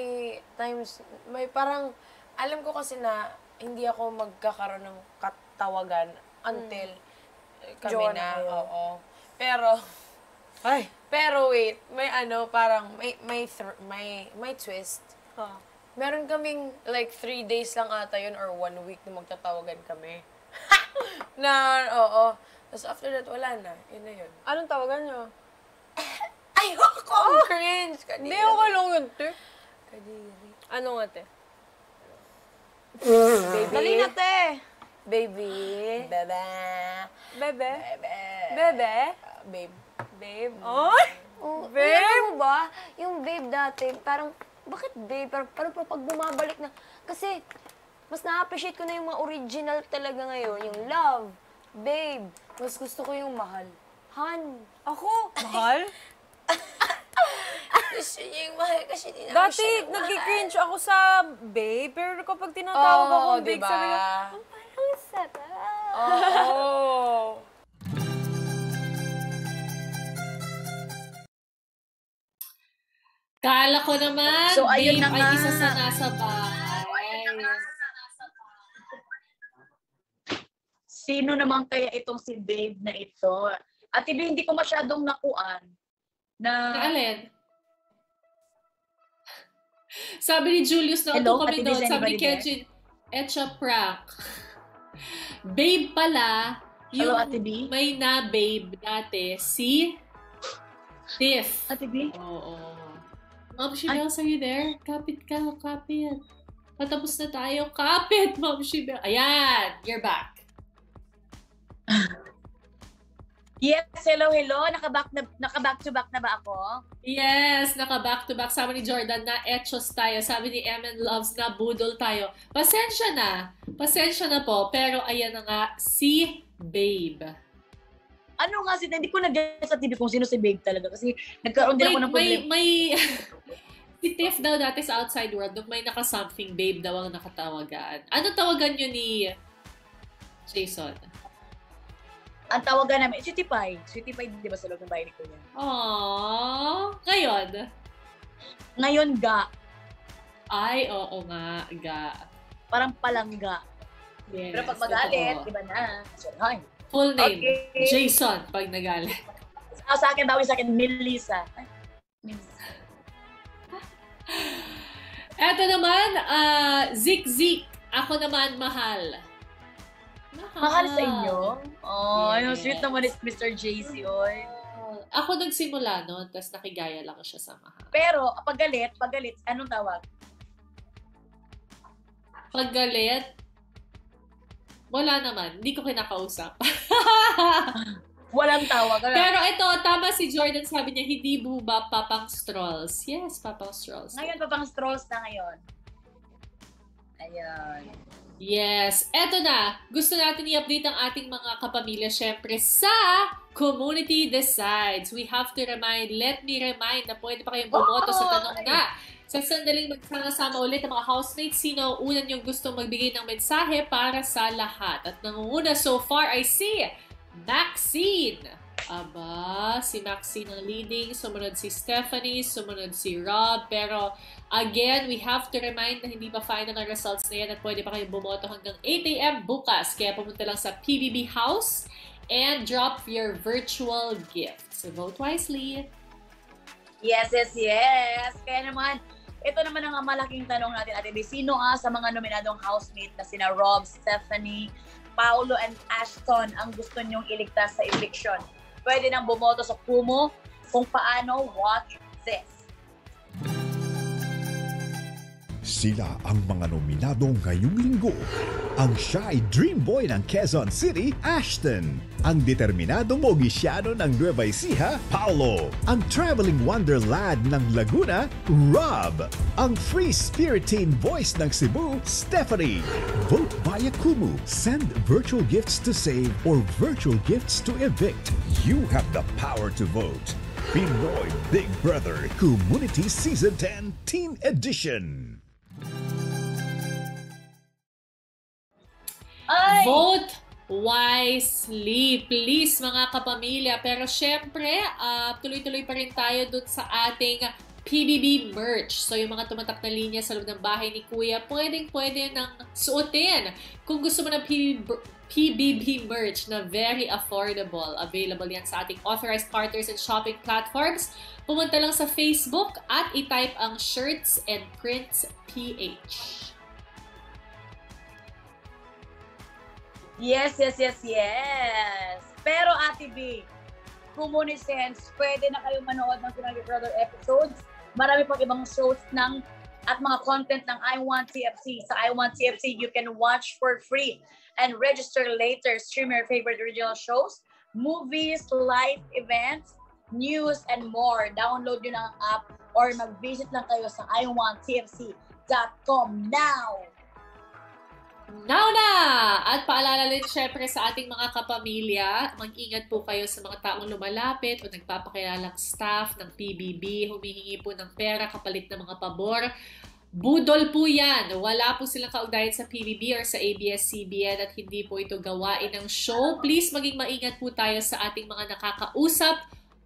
times, may parang, alam ko kasi na hindi ako magkakaroon ng katawagan until eh, kami Jowa na kayo. Oo. Pero, ay, pero wait, may ano, parang, may, may, thr- may, may twist. Meron kaming, like, three days lang ata yun or one week na magtatawagan kami. na, oo. Tapos after that, wala na. Yun na yun. Anong tawagan nyo? Ayoko! Oh! cringe! Kadiri. Hindi, lang yun, te. Kadiri. Ano nga, te? Baby. Dali na, te. Baby. Bebe. Bebe? Bebe. Bebe? Babe. Babe? Oy! Oh, Babe? alam mo ba, yung babe dati, parang, bakit babe? Parang, parang pag bumabalik na, kasi, mas na-appreciate ko na yung mga original talaga ngayon, yung love, babe. Mas gusto ko yung mahal. Han. Ako? Mahal? Gusto niya yung mahal kasi di namin Dati, siya nagmahal. nagki-cringe ako sa babe, pero kapag tinatawag Oo, ako babe, diba? sabi ko, ang parang sarap. Oo. Kala ko naman, So, ayun babe na ay isa sa nasa bahay. Sino naman kaya itong si Babe na ito? At hindi, hindi ko masyadong nakuan na... Na alin? Sabi ni Julius na Hello, kami doon. Sabi ni? Kenjin, Etcha prank. babe pala, yung Hello, Ate B? may na babe dati, si Tiff. Ate B? Oo. Ma'am Shibel, are you there? Kapit ka, kapit. Patapos na tayo. Kapit, Ma'am Shibel. Ayan, you're back. Yes, hello, hello. Naka-back, na, naka-back to back na ba ako? Yes, naka back to back. Sabi ni Jordan na etchos tayo. Sabi ni Emin Loves na budol tayo. Pasensya na. Pasensya na po. Pero ayan na nga, si Babe. Ano nga si hindi ko nag sa TV kung sino si Babe talaga kasi nagkaroon din ako ng may, problem. may, si Tiff daw dati sa outside world, nung may naka-something Babe daw ang nakatawagan. Ano tawagan nyo ni Jason? Ang tawagan namin, Sweetie Pie. Sweetie Pie, di ba sa loob ng bahay ni Kuya? Aww. Ngayon? Ngayon, ga. Ay, oo nga, ga. Parang palangga. Yes, Pero pag magalit, totoo. iba na. So, hi. Full name, Okay. Jason, pag nagalit. Ah, sa akin, bawal sa akin, Melissa. Eto naman, ah, Zik Zik. Ako naman, mahal. Mahal sa inyo? Oh, Yes. ano, sweet naman is Mr. JC, oy. Ako nagsimula noon, tapos nakigaya lang siya sa mahal. Pero, pag galit, pag galit, anong tawag? Pag galit, wala naman. Hindi ko kinakausap. Walang tawag. Wala. Pero ito, tama si Jordan, sabi niya, hindi buba papang strolls. Yes, papang strolls. Ngayon pa pang strolls na ngayon. Ayan. Yes. Eto na. Gusto natin i-update ang ating mga kapamilya syempre sa Community Decides. We have to remind, let me remind na pwede pa kayong bumoto sa tanong na. Sa sandaling magsama-sama ulit ang mga housemates, sino una niyong gustong magbigay ng mensahe para sa lahat. At nangunguna so far ay si Maxine. Aba, si Maxine ang leading, sumunod si Stephanie, sumunod si Rob, pero again, we have to remind na hindi pa final ang results na yan at pwede pa kayong bumoto hanggang 8am bukas. Kaya pumunta lang sa PBB House and drop your virtual gift. So vote wisely. Yes, yes, yes. Kaya naman, ito naman ang malaking tanong natin, Ate B. Sino nga sa mga nominadong housemate na sina Rob, Stephanie, Paulo, and Ashton ang gusto nyong iligtas sa eviction? Pwede nang bumoto sa Kumu kung paano watch this. Sila ang mga nominado ngayong linggo. Ang shy dream boy ng Quezon City, Ashton. Ang determinado mogisyano ng Nueva Ecija, Paulo. Ang traveling wonderland ng Laguna, Rob. Ang free spirit teen voice ng Cebu, Stephanie. Vote via Kumu. Send virtual gifts to save or virtual gifts to evict. You have the power to vote. Pinoy Big Brother Community Season 10 Teen Edition. Ay! Vote wisely, please mga kapamilya. Pero syempre, ah, tuloy-tuloy pa rin tayo dun sa ating PBB merch. So yung mga tumatak na linya sa loob ng bahay ni Kuya, pwedeng pwede nang suotin. Kung gusto mo ng PBB, PBB merch na very affordable, available yan sa ating authorized partners and shopping platforms. Pumunta lang sa Facebook at itype ang Shirts and Prints PH. Yes, yes, yes, yes. Pero Ate B, Kumunisens, pwede na kayo manood ng Sinagi Brother episodes. Marami pang ibang shows ng at mga content ng I Want TFC. Sa I Want TFC, you can watch for free and register later. Stream your favorite original shows, movies, live events, news, and more. Download lang ang app or mag-visit lang kayo sa iwanttfc.com now. Now na! At paalala rin syempre sa ating mga kapamilya, mag-ingat po kayo sa mga taong lumalapit o nagpapakilalang staff ng PBB, humihingi po ng pera kapalit ng mga pabor. Budol po yan. Wala po silang kaugnayan sa PBB or sa ABS-CBN at hindi po ito gawain ng show. Please maging maingat po tayo sa ating mga nakakausap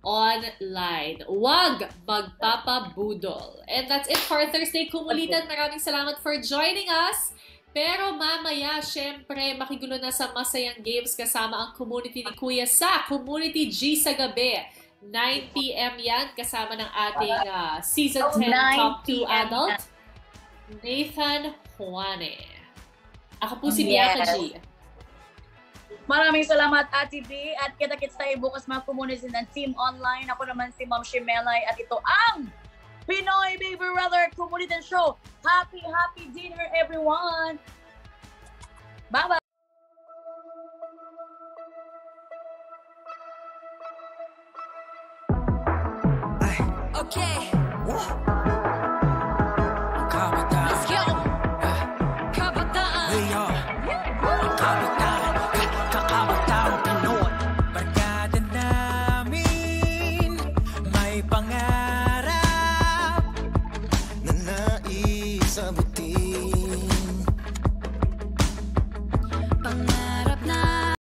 online. Huwag magpapabudol. And that's it for Thursday Kumulitan. Maraming salamat for joining us. Pero mamaya, syempre, makigulo na sa Masayang Games kasama ang community ni Kuya sa Community G sa gabi. 9pm yan, kasama ng ating uh, Season 10 Top 2 Adult, Nathan Juane. Ako po si Yes. Bianca G. Maraming salamat, Ate B. At kita-kits tayo bukas mga komunisin ng Team Online. Ako naman si Ma'am Shimelay at ito ang Pinoy Baby Brother Community Show. Happy, happy dinner, everyone! Bye-bye! Okay.